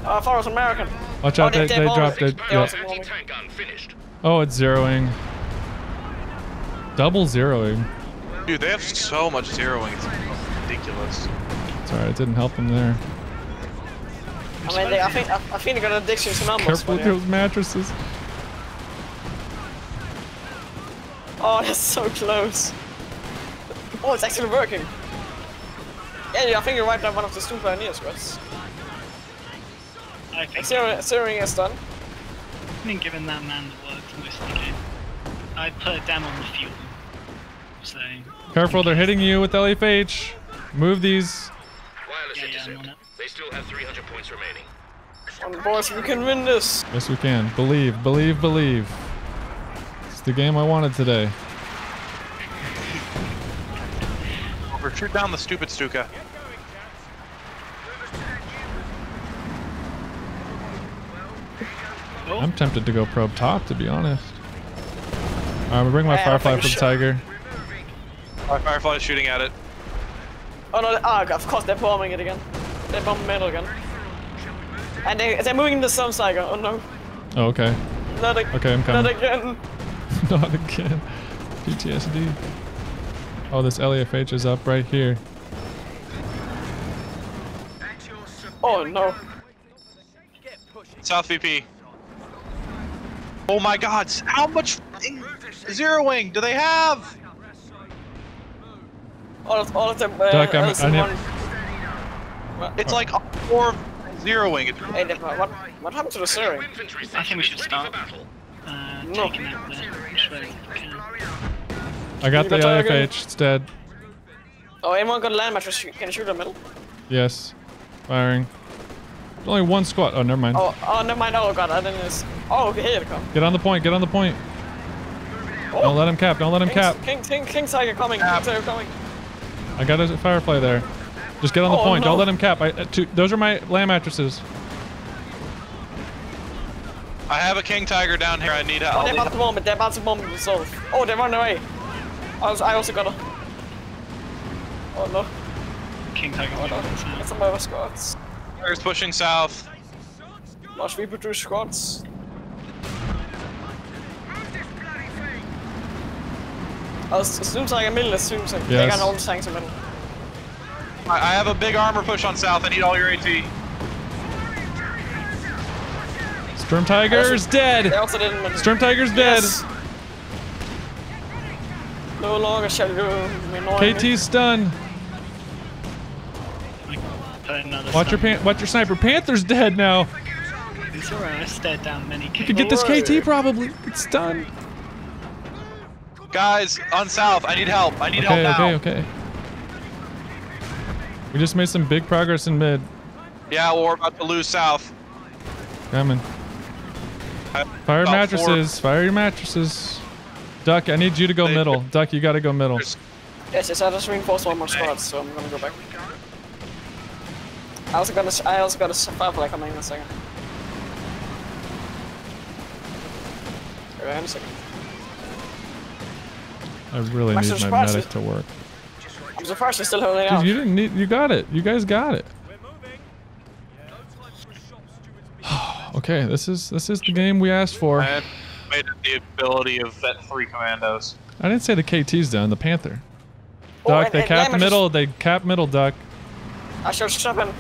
Uh, far was American. Watch out, Oh, they, they- they dropped it. they Yeah. also- Anti-tank gun finished. Oh, it's zeroing. Double zeroing. Dude, they have so much zeroing. It's ridiculous. Sorry, it didn't help them there. I mean, they, I think I, I think they got an addiction to numbers. Careful with those mattresses. Oh, that's so close. Oh, it's actually working. Yeah, yeah, I think you're right. One of the two pioneers was. I think Zero, zeroing is done. I've been giving that man the work for most of the game. I put it down on the fuel. So. Careful, they're hitting you with LFH. Move these. Wireless Yeah, yeah, I'm intercept. on it. They still have 300 points remaining. And boys, we can win this. Yes, we can. Believe, believe, believe. It's the game I wanted today. Over, shoot down the stupid Stuka. Oh, I'm tempted to go probe top, to be honest. I'm gonna bring my Hey, Firefly for the. Tiger. My Firefly is shooting at it. Oh no, ah, of course they're bombing it again. They're bombing metal again. And they, they're moving the Sun Tiger. Oh no. Oh, okay. Not, ag- Okay, I'm coming. not again. Not again. PTSD. Oh, this LFH is up right here. Oh no. South VP. Oh my god, how much f***ing zeroing do they have? All of, all of them. Uh, Doc, I'm- I in need- one. It's like four zeroing. It's Hey, what, what happened to the steering? Infantry I think we should ready start. uh, No. taking out the shred if we can. I got the got Tiger? It's dead. Oh, anyone got a land mattress? Can you shoot in the middle? Yes. Firing. There's only one squad. Oh, never mind. Oh, oh, never mind. Oh god, I didn't. Miss. Oh, okay, here they come. Get on the point. Get on the point. Oh, Don't let him cap. Don't let him King's, cap. King, King, King Tiger coming. King Tiger coming. I got a Firefly there. Just get on the Oh, point. no. Don't let him cap. I, uh, two, those are my land mattresses. I have a King Tiger down here. I need help. Oh, help. they're about to bomb it. They're about to bomb it themselves. Oh, they run away. I, was, I also got a. Oh no. King Tiger Oh no. Wings, That's some other squads. Tiger's pushing south. Large reproduce squads. Oh, as as soon I get middle, as soon as I, they Yes. got all the tanks in middle. I, I have a big armor push on south. I need all your AT. Storm Tiger's They dead. also didn't middle. Storm Tiger's dead. No longer shall you annoy me. KT's stunned. Watch your stun. pan- watch your sniper. Panther's dead now. It's alright, I stared down many You kills. could get this KT probably. It's stunned. Guys, on south. I need help. I need Okay, help now. okay, okay. We just made some big progress in mid. Yeah, well, we're about to lose south. Coming. Uh, fire About mattresses. Fire your mattresses. Duck, I need you to go middle. Duck, you gotta go middle. Yes, yes, I just reinforced one more squad, so I'm gonna go back. I also got a, I also got a Firefly coming in a second. Wait a second. I really Max need my medic it- to work. I'm surprised you're still holding out. You didn't need. You got it. You guys got it. okay, this is this is the game we asked for. I made the ability of vet three commandos. I didn't say the KT's done. The Panther. Oh, Duck, and- they and cap Lamb is middle. They cap middle. Duck. I shall stop him.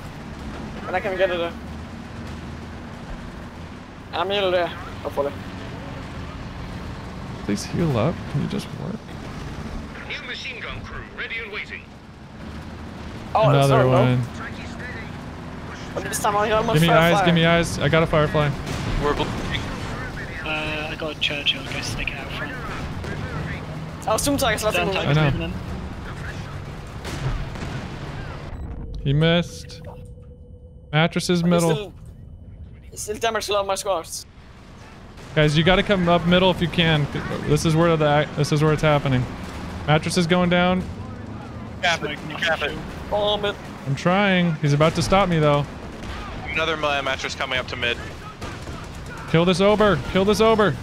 And I can get it there. I'm nearly there, hopefully. Please heal up. Can you just work? New machine gun crew ready and waiting. Oh, Another sorry, no. one. But this time I almost Give me eyes. Give me eyes. I got a firefly. We're bl- Uh, I got Churchill, go stick it out front. Oh, Sturm Tiger's left Stun moving. I know. He missed. Mattresses It's middle. Still, still damage a lot my squads. Guys, you got to come up middle if you can. This is where the this is where it's happening. Mattress is going down. Cap it, Smoke cap it. Bomb it. I'm trying. He's about to stop me though. Another land mattress coming up to mid. Kill this Ober. Kill this Ober.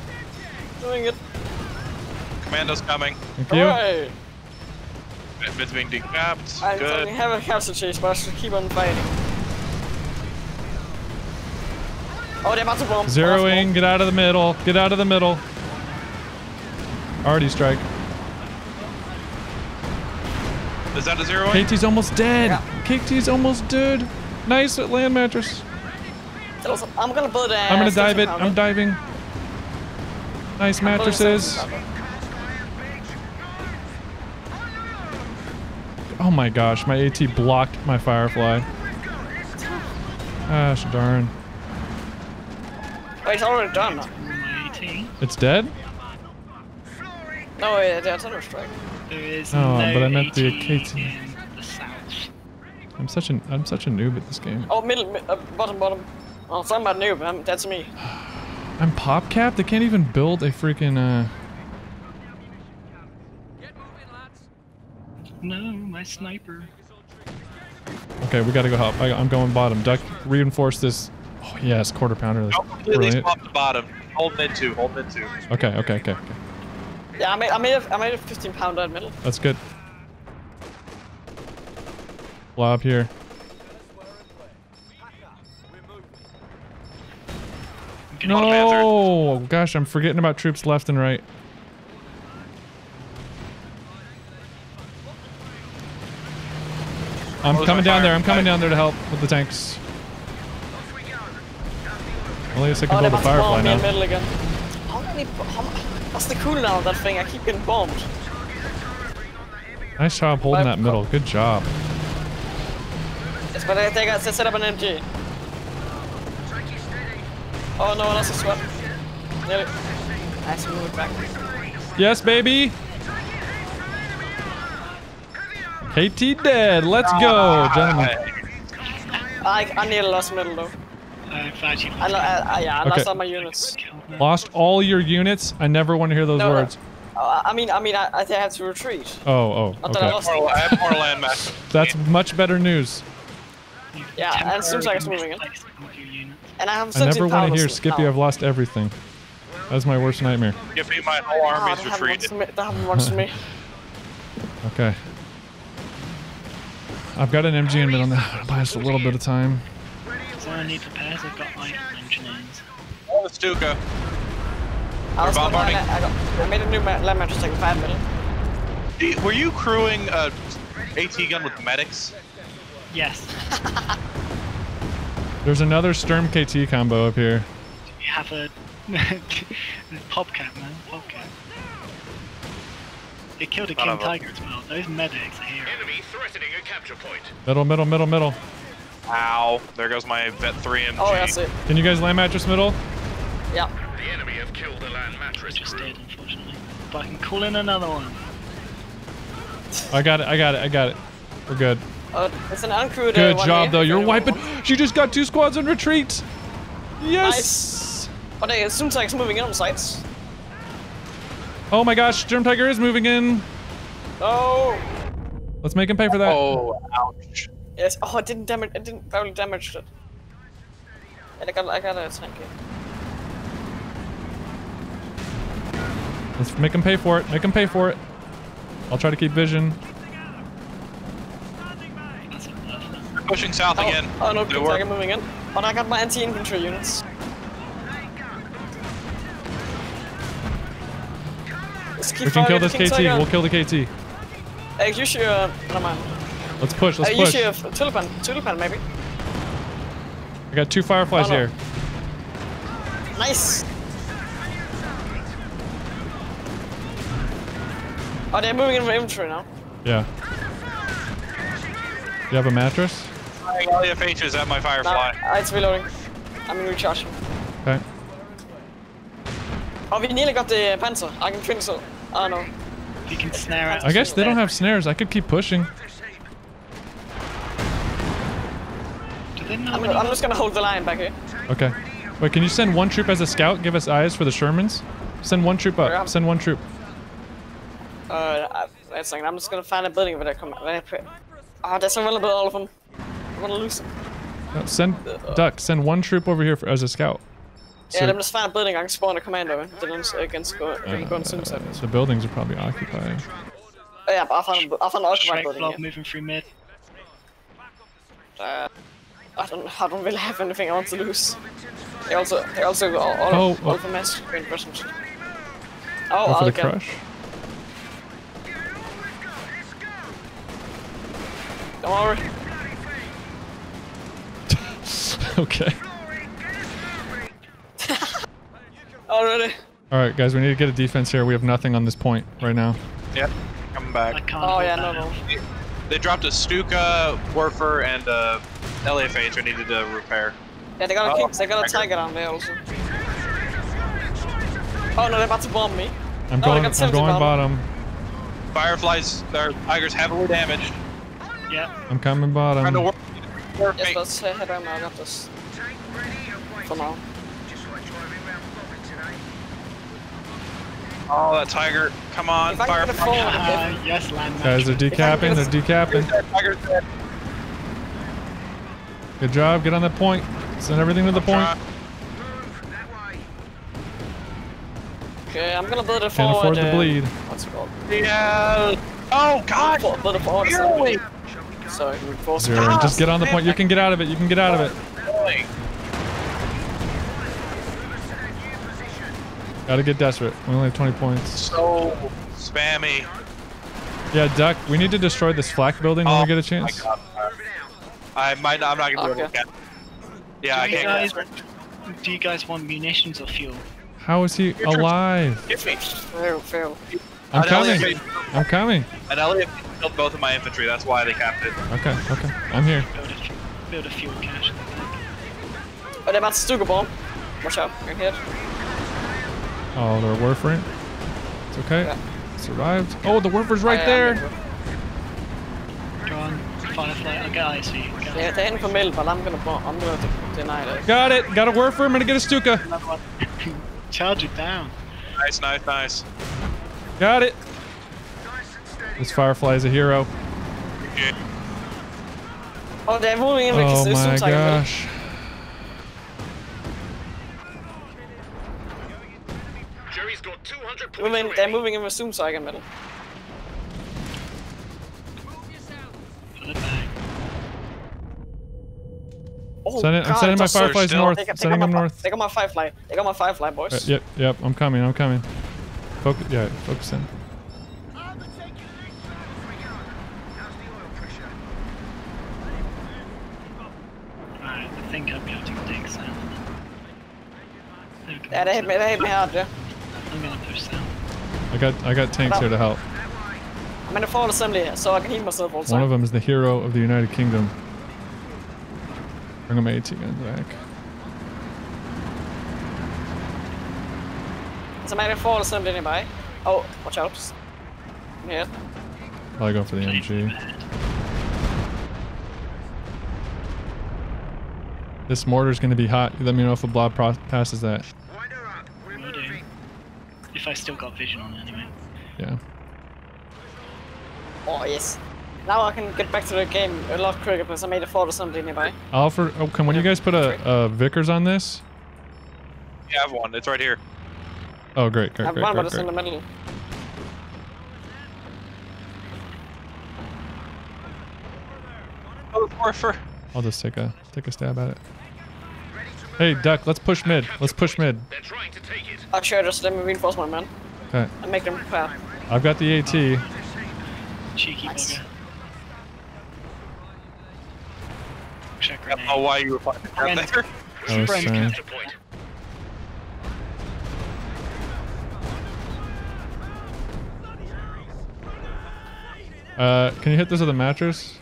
Doing it. Commando's coming. Thank you. Alright. Mid's being decapped. I Good. don't have a castle chase, but I should keep on fighting. Oh, they're about to bomb. Zeroing. Get out of the middle. Get out of the middle. Already strike. Is that a zero? one? KT's almost dead. Yeah. KT's almost dead. Nice land mattress. Also, I'm gonna build a. I'm gonna dive it. station I'm diving. Nice I'm building a station mattresses. Oh my gosh, my AT blocked my Firefly. Gosh darn. Wait, it's already done. It's dead? No, wait, they're Thunder Strike. There is Oh, no but I meant the AT KT. the. I'm such an I'm such a noob at this game. Oh, middle, mi- uh, bottom, bottom. Oh, somebody new, man. That's me. I'm PopCap? They can't even build a freaking uh Get moving, lads. No, my sniper. Okay, we gotta go help. I, I'm going bottom. Duck reinforce this. Oh yes, quarter pounder. Don't completely brilliant. swap the bottom. Hold mid two. Hold mid two. Okay, okay, okay, okay. Yeah, I made, I made, a, I made a 15 pounder in middle. That's good. Blob here. No! Oh, gosh, I'm forgetting about troops left and right. I'm Close coming my down there. I'm coming down there to help with the tanks. Well, I guess I can Oh, build a firefly bomb me in now. How many? How, mu- what's the cooldown of that thing? I keep getting bombed. Nice job holding that middle. Good job. Yes, but they, they got they set up an MG. Oh, no one else is swept. Nearly. Nice, move it back. Yes, baby. KT dead. Let's go, gentlemen. I, I nearly lost middle though. I've I, lo- I, I, yeah, I lost all my units. killed. Lost all your units. I never want to hear those No, no. words. Uh, I mean, I mean, I, I had to retreat. Oh, oh, Not that I okay. lost. I have more land matches. That's much better news. Yeah, and it seems like it's moving in. misplaced all of your units. And I have I 17 never want to powers hear now. Skippy. I've lost everything. That's my worst nightmare. Give me my whole Oh, army's they haven't retreated. watched me- They haven't watched me. Okay. I've got an MG in middle now. Buy us a little bit of time. So I need repairs. I've got like engineers. Oh, Stuka. I, was going, I, bombarding. I, got, I made a new ma- land mattress like 5 middle. Do- Were you crewing a AT gun with medics? Yes. There's another Sturm KT combo up here. You have a Popcat, man. Popcat. It killed a King Tiger as well. Those medics are here. Enemy threatening a capture point. Middle, middle, middle, middle. Ow. There goes my Vet 3 MG. Oh, that's it. Can you guys land mattress middle? Yeah. The enemy have killed the land mattress Just crew. did, unfortunately. But I can call in another one. I got it. I got it. I got it. We're good. Uh, it's an uncrewed. Good uh, job, though. You're wiping. She just got two squads in retreat. Yes. But hey, it seems like it's moving in on sites. Oh my gosh, Sturm Tiger is moving in. Oh. Let's make him pay for that. Oh, ouch. Yes. Oh, it didn't damage. It didn't barely damage it. And I got, I got a tank here. Let's make him pay for it. Make him pay for it. I'll try to keep vision. That's a bluff. Pushing south Oh, again. oh no, Good King work. Moving in. Oh, and I got my anti-infantry units. Let's keep We can kill this KT. Tiger. We'll kill the KT. Uh, use your, uh, never mind. Let's push. Uh, Let's use push. your f- tulipan, tulipan maybe. I got two fireflies Oh, no. here. Nice. Oh, they're moving in for infantry now. Yeah. You have a mattress? LFH is at my Firefly. uh, it's reloading. I'm in recharge. Okay. Oh, we nearly got the Panzer. I can finish I Oh no. If you can snare out. I guess they don't have snares. I could keep pushing. Do didn't I'm, already I'm just gonna hold the line back here. Okay. Wait, can you send one troop as a scout? Give us eyes for the Shermans. Send one troop Yeah. up. Send one troop. Uh, I- wait a second. I'm just gonna find a building over there. come. Where they put. Ah, there's available all of them. I'm gonna lose them. No, send Duck. Send one troop over here for, as a scout. Yeah, I'm just find a building. I can spawn a commando. Then I'm against go, uh, go on suicide. the buildings are probably occupied. Oh, yeah, but I found I found an occupied Strike building. blob here. moving through mid. Uh, I don't I don't really have anything I want to lose. They also they also got all, all, Oh, of, all oh. of the mass green presence. Go oh, oh, for I'll the get. crush. Don't worry. okay. Already. All right, guys. We need to get a defense here. We have nothing on this point right now. Yep, Come back. can't. Oh yeah, no, no. They dropped a Stuka, Werfer, and uh, LFH I needed to repair. Yeah, they got a Oh, king, they got a tiger down there also. Oh no, they're about to bomb me. I'm Oh, going. I'm going bottom. bottom. Fireflies, their tigers heavily damaged. Yeah. I'm coming bottom. Trying to work. work Yes, me. let's head around now. I got this. For now. Oh, that tiger! Come on, If I can get a Firefly. phone, Uh, yes, land. Guys, they're decapping. They're decapping. Tiger's dead. Good job. Get on that point. Send everything to the point. Okay, I'm gonna build a Can't forward. afford the bleed. What's it called? Yeah. Oh God! For- Build a forward. Really? So I can reinforce Zero. it. Just get on the point. You can get out of it. You can get out of it. Gotta get desperate. We only have 20 points. So spammy. Yeah, Duck. We need to destroy this flak building when Oh we get a my chance. God. I might. Not, I'm not gonna do it again. Yeah, I Do you can't. guys, do you guys want munitions or fuel? How is he alive? Give me. Fail, fail. I'm coming. Elliot- I'm coming. And Elliot killed both of my infantry. That's why they capped it. Okay, okay. I'm here. Build a, build a fuel cache. Oh, they're about to Stuka bomb. Watch out. You're hit. Oh, they're warfering. It's okay. Yeah. Survived. Oh, the Werfer's right I um, there. hit. Go on, Firefly. I'll get eyes for you. Go. Yeah, they're in for middle, but I'm gonna bomb. I'm gonna deny that. Got it. Got a warfer. I'm gonna get a Stuka. Charge it down. Nice, nice, nice. Got it. This Firefly is a hero. Yeah. Oh, they're moving in with Oh my Sturm Tiger. gosh. Jerry's 200 points Moving, already. they're moving in with Sturm Tiger middle. Put it back. Oh, Send it, I'm sending my Fireflies still. north. They got, they Sending them north. They got my Firefly. They got my Firefly, boys. Uh, yep, yep. I'm coming. I'm coming. Focus. Yeah, focus in. Alright, I think I'll be able to dig south. Yeah, they hit me. They hit me hard. Yeah. I'm gonna push south. I got I got tanks here to help. I'm in a full assembly, so I can heal myself all time. One of them is the hero of the United Kingdom. Bring him AT guns back. Is I'm in a full assembly nearby. Oh, watch out. Yeah. Probably go for the MG. overhead. This mortar's gonna be hot. Let me know if a blob passes that. Will do. If I still got vision on it anyway. Yeah. Oh yes. Now I can get back to the game a lot quicker because I made a full assembly nearby. Alfred, oh, can when you guys put a, a Vickers on this? Yeah, I have one. It's right here. Oh, great, I great, have great, one, but great, it's in the great. middle. Oh, Werfer. I'll just take a take a stab at it. Hey, Duck, let's push mid. Let's push mid. They're trying to take it. I'll sure just let me reinforce my man Okay. and make them prepare. I've got the AT. Cheeky Nice. bugger. Check I don't know why you were fucking Friend. there. I Friend. saying. Capture point. Uh, can you hit this with a mattress?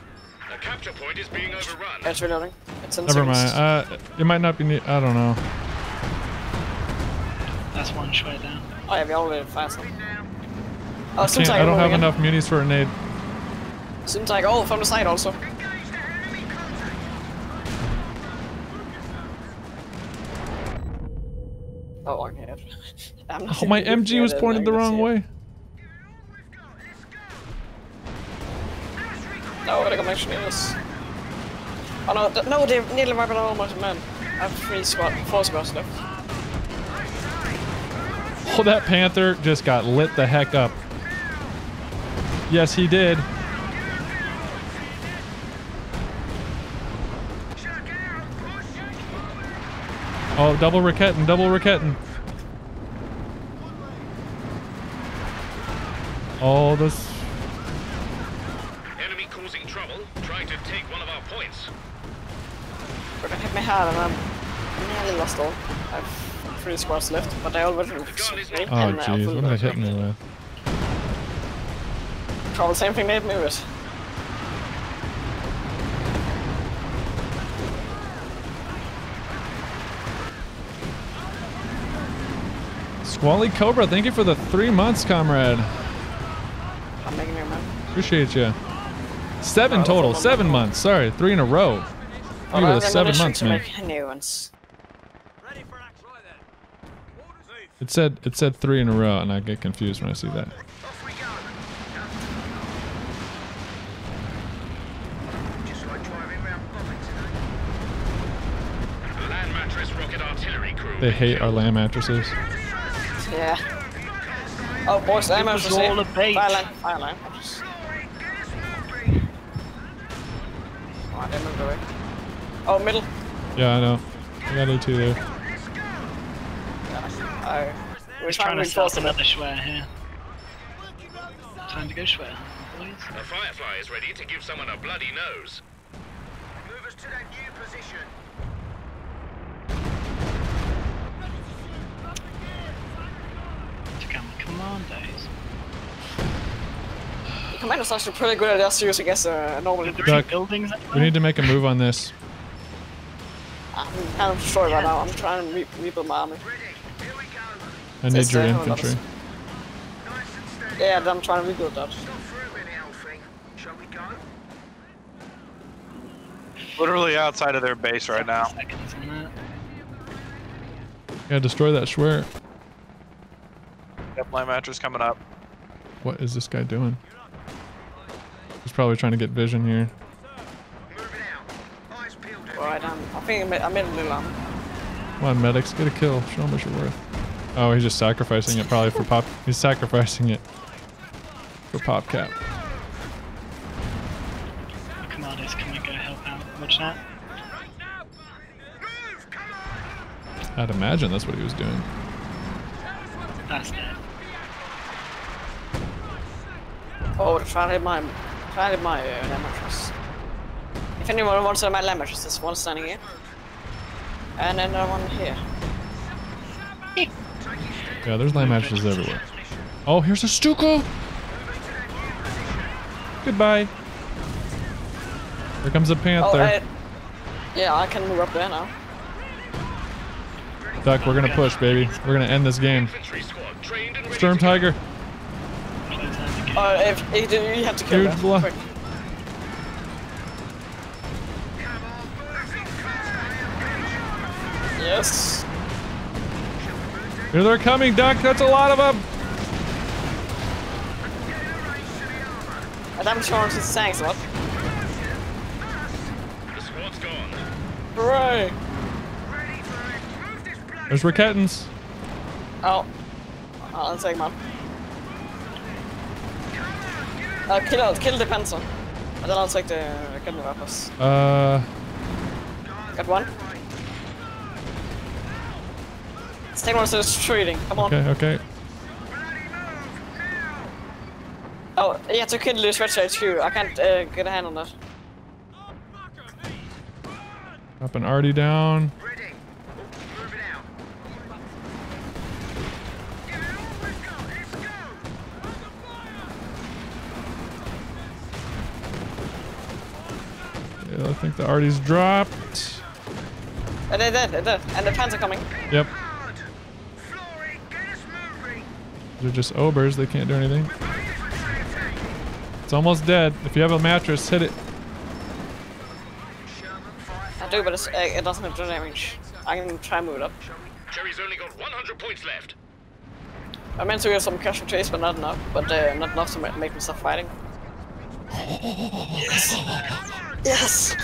The capture point is being overrun. It's reloading. Never mind. Uh, it might not be near. I don't know. That's one shot down. Oh yeah, we all live faster. Oh, I, I don't have again. enough munis for a nade. Simtag, oh, from the side also. Oh, I'm oh, my MG was pointed the wrong way. No, I gotta go make sure this. Oh no, no, they're nearly out all my men. I have three squad, four squads left. Oh, that Panther just got lit the heck up. Yes, he did. Oh, double raketing, double raketing. Oh, this. Enemy causing trouble, trying to take one of our points. They're gonna hit me hard and I'm I'm nearly lost all. I have three squads left, but I all went through gun is me, Oh, and ah, jeez, what am I hitting me? me with? Probably the same thing they hit me with. Squally Cobra, thank you for the three months, comrade. I'm making it, man. Appreciate you. Seven Oh, total, seven months. months. Sorry, three in a row. Thank you for the seven months, man. make new ones. It said it said three in a row, and I get confused when I see that. Off we go. Just like driving around bombing today. Eh? Land mattress rocket artillery crew. They hate our land mattresses. Yeah. Oh, boys, I'm was all a bait. Fireline, fireline. I'll just... Oh, they moved away. Oh, middle. Yeah, I know. I got A2 there. Oh. We're He's trying trying to to start another Schwer here. Time to go Schwer, boys. A Firefly is ready to give someone a bloody nose. Move us to that new position. To come commandos. Commando's actually pretty good at just using as a normal Are Duck. buildings We need to make a move on this. I'm kind of destroyed right now. I'm trying to re rebuild my army. Ready. Here we go. I need Just, your hold on. infantry. Nice and steady. Yeah, I'm trying to rebuild that. Stop through any old thing. Shall we go? Literally outside of their base right now. Seconds on that. Yeah, destroy that Schwer. Yep, land mattress coming up. What is this guy doing? He's probably trying to get vision here. Moving out. Eyes peeled. Right, I'm, I think I made, I made a little army. Come on, medics, get a kill. Show him what you're worth. Oh, he's just sacrificing it probably for pop. He's sacrificing it for pop cap. The commandos can go help out. Watch that. Move! Come on! I'd imagine that's what he was doing. That's dead. Oh, they're trying to hit my, trying to hit my uh, land mattress. If anyone wants to my mattress, there's one standing here. And another one here. Yeah, there's mattresses everywhere. Oh, here's a Stuka! Goodbye. Here comes a Oh, panther. I, yeah, I can move up there now. Duck, we're gonna push, baby. We're gonna end this game. Infantry squad trained and ready Storm. Tiger. Oh, if, you, do- you have to kill Huge Here they're coming, Duck. That's a lot of them. And I'm sure it's tanks, what? The squad's gone. Hooray! There's Raketens. Oh. I'll take one. Uh, kill, kill the pencil. And then I'll take the gun weapons. Uh, Got one. Let's take one to the trading. Come on. okay, okay. Oh, you have to kill the stretch HQ. I can't uh, get a hand on that. Up and Artie down. Ready. Moving out. Yeah, I think the Artie's dropped. Uh, they're dead, they're dead. And the pants are coming. Yep. Hard. Flooring. Get us moving. They're just obers. They can't do anything. It's almost dead. If you have a mattress, hit it. I do, but it's, uh, it doesn't have the damage. I can try and move it up. Jerry's only got 100 points left. I meant to get some casualties, but not enough. But uh, not enough to ma- make me stop fighting. Yes. Yes.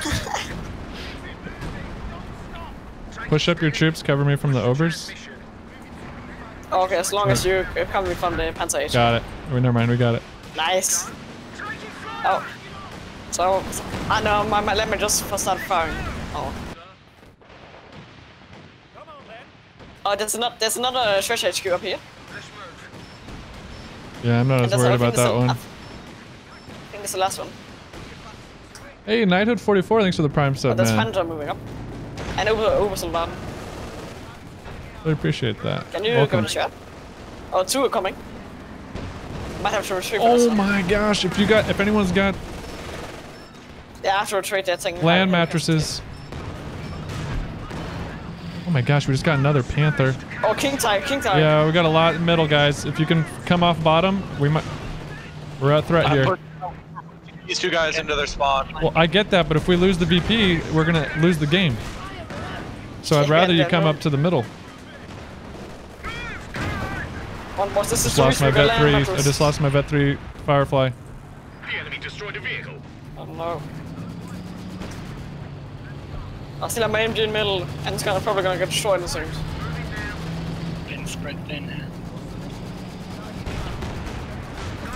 Push up your troops, cover me from the overs. Okay, as long as you uh, cover me from the Panzer H. Got it. Oh, never mind, we got it. Nice. Oh. So, I know, my, my, let me just start firing. Oh. Oh, there's not there's another stretch HQ up here. Yeah, I'm not And as worried about that one. I think it's the last one. Hey, Knighthood 44, thanks for the prime sub, there's man. Phantom moving up. And over over Soldaten. Really appreciate that. Can you Welcome. go to chat? Oh, two are coming. Might have to retreat. Oh this one. my gosh, if you got, if anyone's got Yeah, I have to retreat that thing. land mattresses. Oh my gosh, we just got another panther. Oh, King Tiger, King Tiger. Yeah, we got a lot in middle, guys. If you can come off bottom, we might. We're at threat I'm here. these two guys into their spawn. Well, I get that, but if we lose the VP, we're gonna lose the game. So I'd rather you come up to the middle. One boss. This is Just the lost my reason we got vet land three. I just lost my vet three Firefly. The enemy destroyed a vehicle. Oh no. I still have my MG in middle, and it's gonna probably gonna get destroyed in a second. Been spread thin.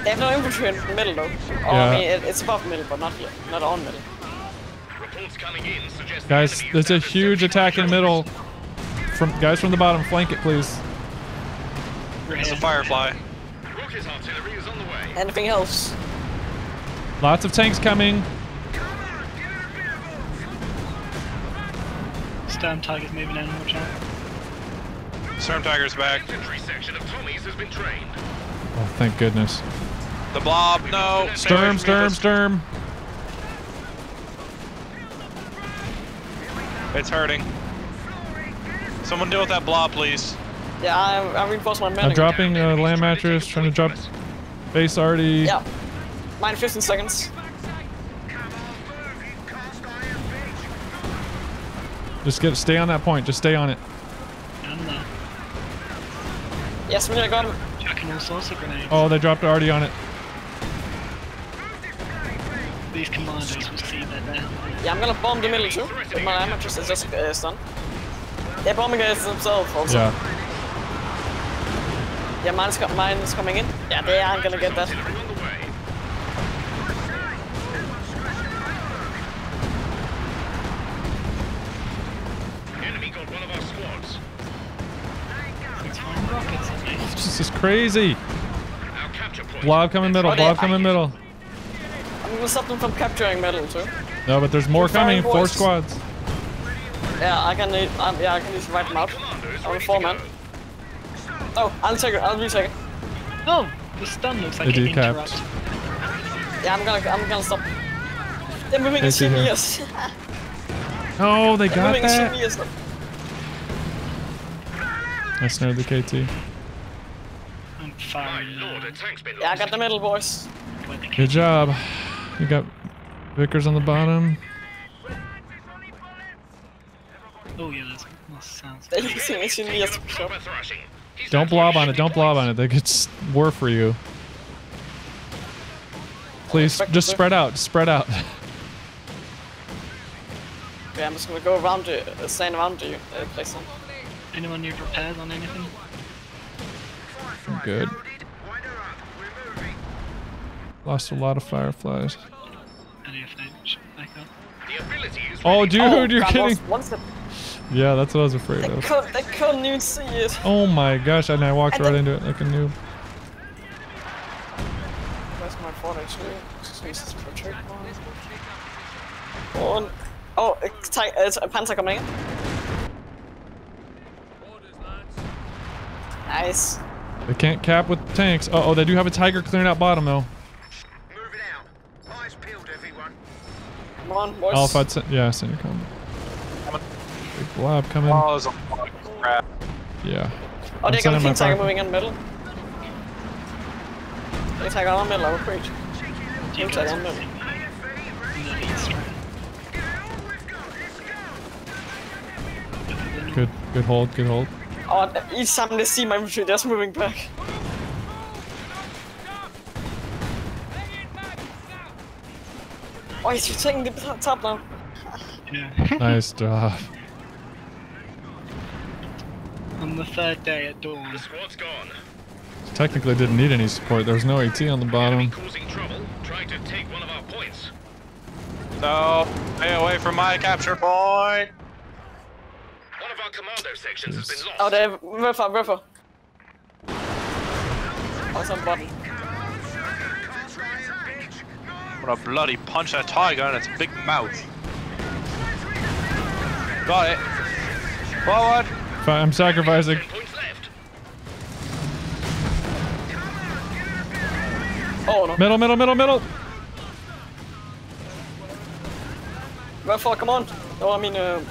They have no infantry in the middle though. Oh, I mean, it, it's above middle, but not yet, not on middle. Reports coming in suggest Guys, enemy there's a huge attack in the middle. From guys from the bottom, flank it, please. We're It's a firefly. Rocket artillery is on the way. Anything else? Lots of tanks coming. Storm Tiger's moving in, watch out. Storm Tiger's back. Infantry section of Tommies has been trained. Oh, thank goodness. The blob, no. Stay Sturm, away from me, sturm, sturm. It's hurting. Someone deal with that blob, please. Yeah, I, I reinforced my men. I'm dropping a land mattress, trying to drop base already. Yeah. Mine 15 seconds. Just get stay on that point. Just stay on it. And there. Yes, we got him. Chucking all sorts of grenades. Oh, they dropped already on it. These commandos will see that there. Yeah, I'm gonna bomb the middle too. My land mattress is just uh, stunned. They're bombing us themselves also. Yeah. Yeah, mine's, got, mine's coming in. Yeah, they aren't gonna get that. Artillery on the way. Enemy got one of our squads. It's fine rockets at me. This is crazy. Our capture point. Blob coming middle. Blob coming middle. I'm gonna stop them from capturing middle too. No, but there's more coming. Four squads. Yeah, I can. Um, yeah, I can just write them out. I'm a four man. Go. Oh, I'll take it. I'll retake it. Oh, the stun looks like They it decapped. interrupts. Yeah, I'm gonna. I'm gonna stop. They're moving I in see Oh, they They're got moving that. years. I snared the KT. I'm My firing lord, now. a tank's been Yeah, I got the middle, boys. Good job. You got Vickers on the bottom. Oh yeah, that's, that sounds. They're using it in years. Taken a proper thrashing. He's Don't blob on it. Don't blob on it. That gets s- war for you. Please, just spread out. Spread out. Okay, I'm just gonna go around the, uh, stand around the uh, place. Then. Anyone need repairs on anything? Good. Lost a lot of fireflies. Any of them should back up. The ability is Oh, dude, oh, you're God, kidding. Once, once the, Yeah, that's what I was afraid they, of. could, they couldn't even see it. Oh my gosh, and I walked And right into it like a noob. Where's my phone actually? Jesus, protect one. Oh, it's, ti- it's a Panzer coming in. Orders. Nice. They can't cap with tanks. Uh oh, they do have a tiger clearing out bottom though. Move it out. Eyes peeled, everyone. Come on, boys. Alpha, I'd yeah, send your coming. Big blob coming. Oh, there's a lot of crap. Yeah. oh, I'm they got a sending my Tiger moving in the middle. King Tiger on the middle, I would preach. Do you King guys Tiger on the middle. in the lead? Good, good hold, good hold. Oh, each time they see my infantry, they're just moving back. Oh, he's taking the top- top now. Yeah. Nice job. On the third day at dawn. The squad's gone. Technically didn't need any support. There was no AT on the bottom. causing trouble, trying to take one of our points. No, stay away from my capture point. One of our commando sections has been lost. Oh, they have river, river. Oh, some What I'm bloody punch that tiger in its big mouth. Got it. Forward. Fi- I'm sacrificing. Ten points. Oh no. Middle, middle, middle, middle. River, come on. Oh, I mean, um,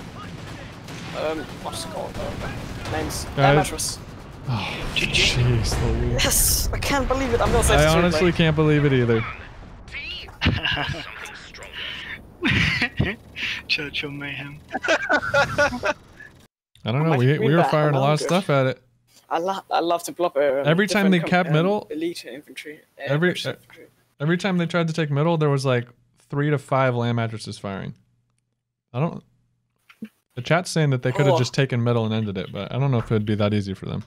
um, what's it called? Uh, names. Air mattress. Jeez Louise. Yes, I can't believe it. I'm gonna say I it's true, honestly like- can't believe it either. See? Something stronger. Churchill mayhem. I don't know. We, we were firing a lot of stuff at it. I, lo- I love to block um, Every time they com- kept um, middle- elite infantry. uh, Every- uh, infantry. Every time they tried to take middle, there was like three to five land mattresses firing. I don't. The chat's saying that they could have Oh. just taken middle and ended it, but I don't know if it'd be that easy for them.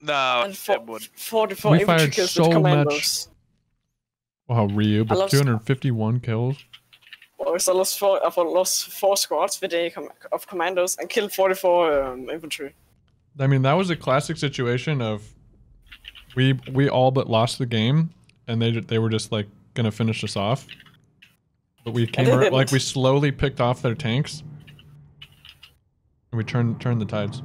No, and for, it would. 44 We infantry fired kills so much- Wow, Ryu, but 251 kills. Or I lost four, I've lost four squads a com- of commandos and killed 44 um, infantry. I mean, that was a classic situation of we we all but lost the game, and they they were just like gonna finish us off. But we came like we slowly picked off their tanks, and we turned turned the tides.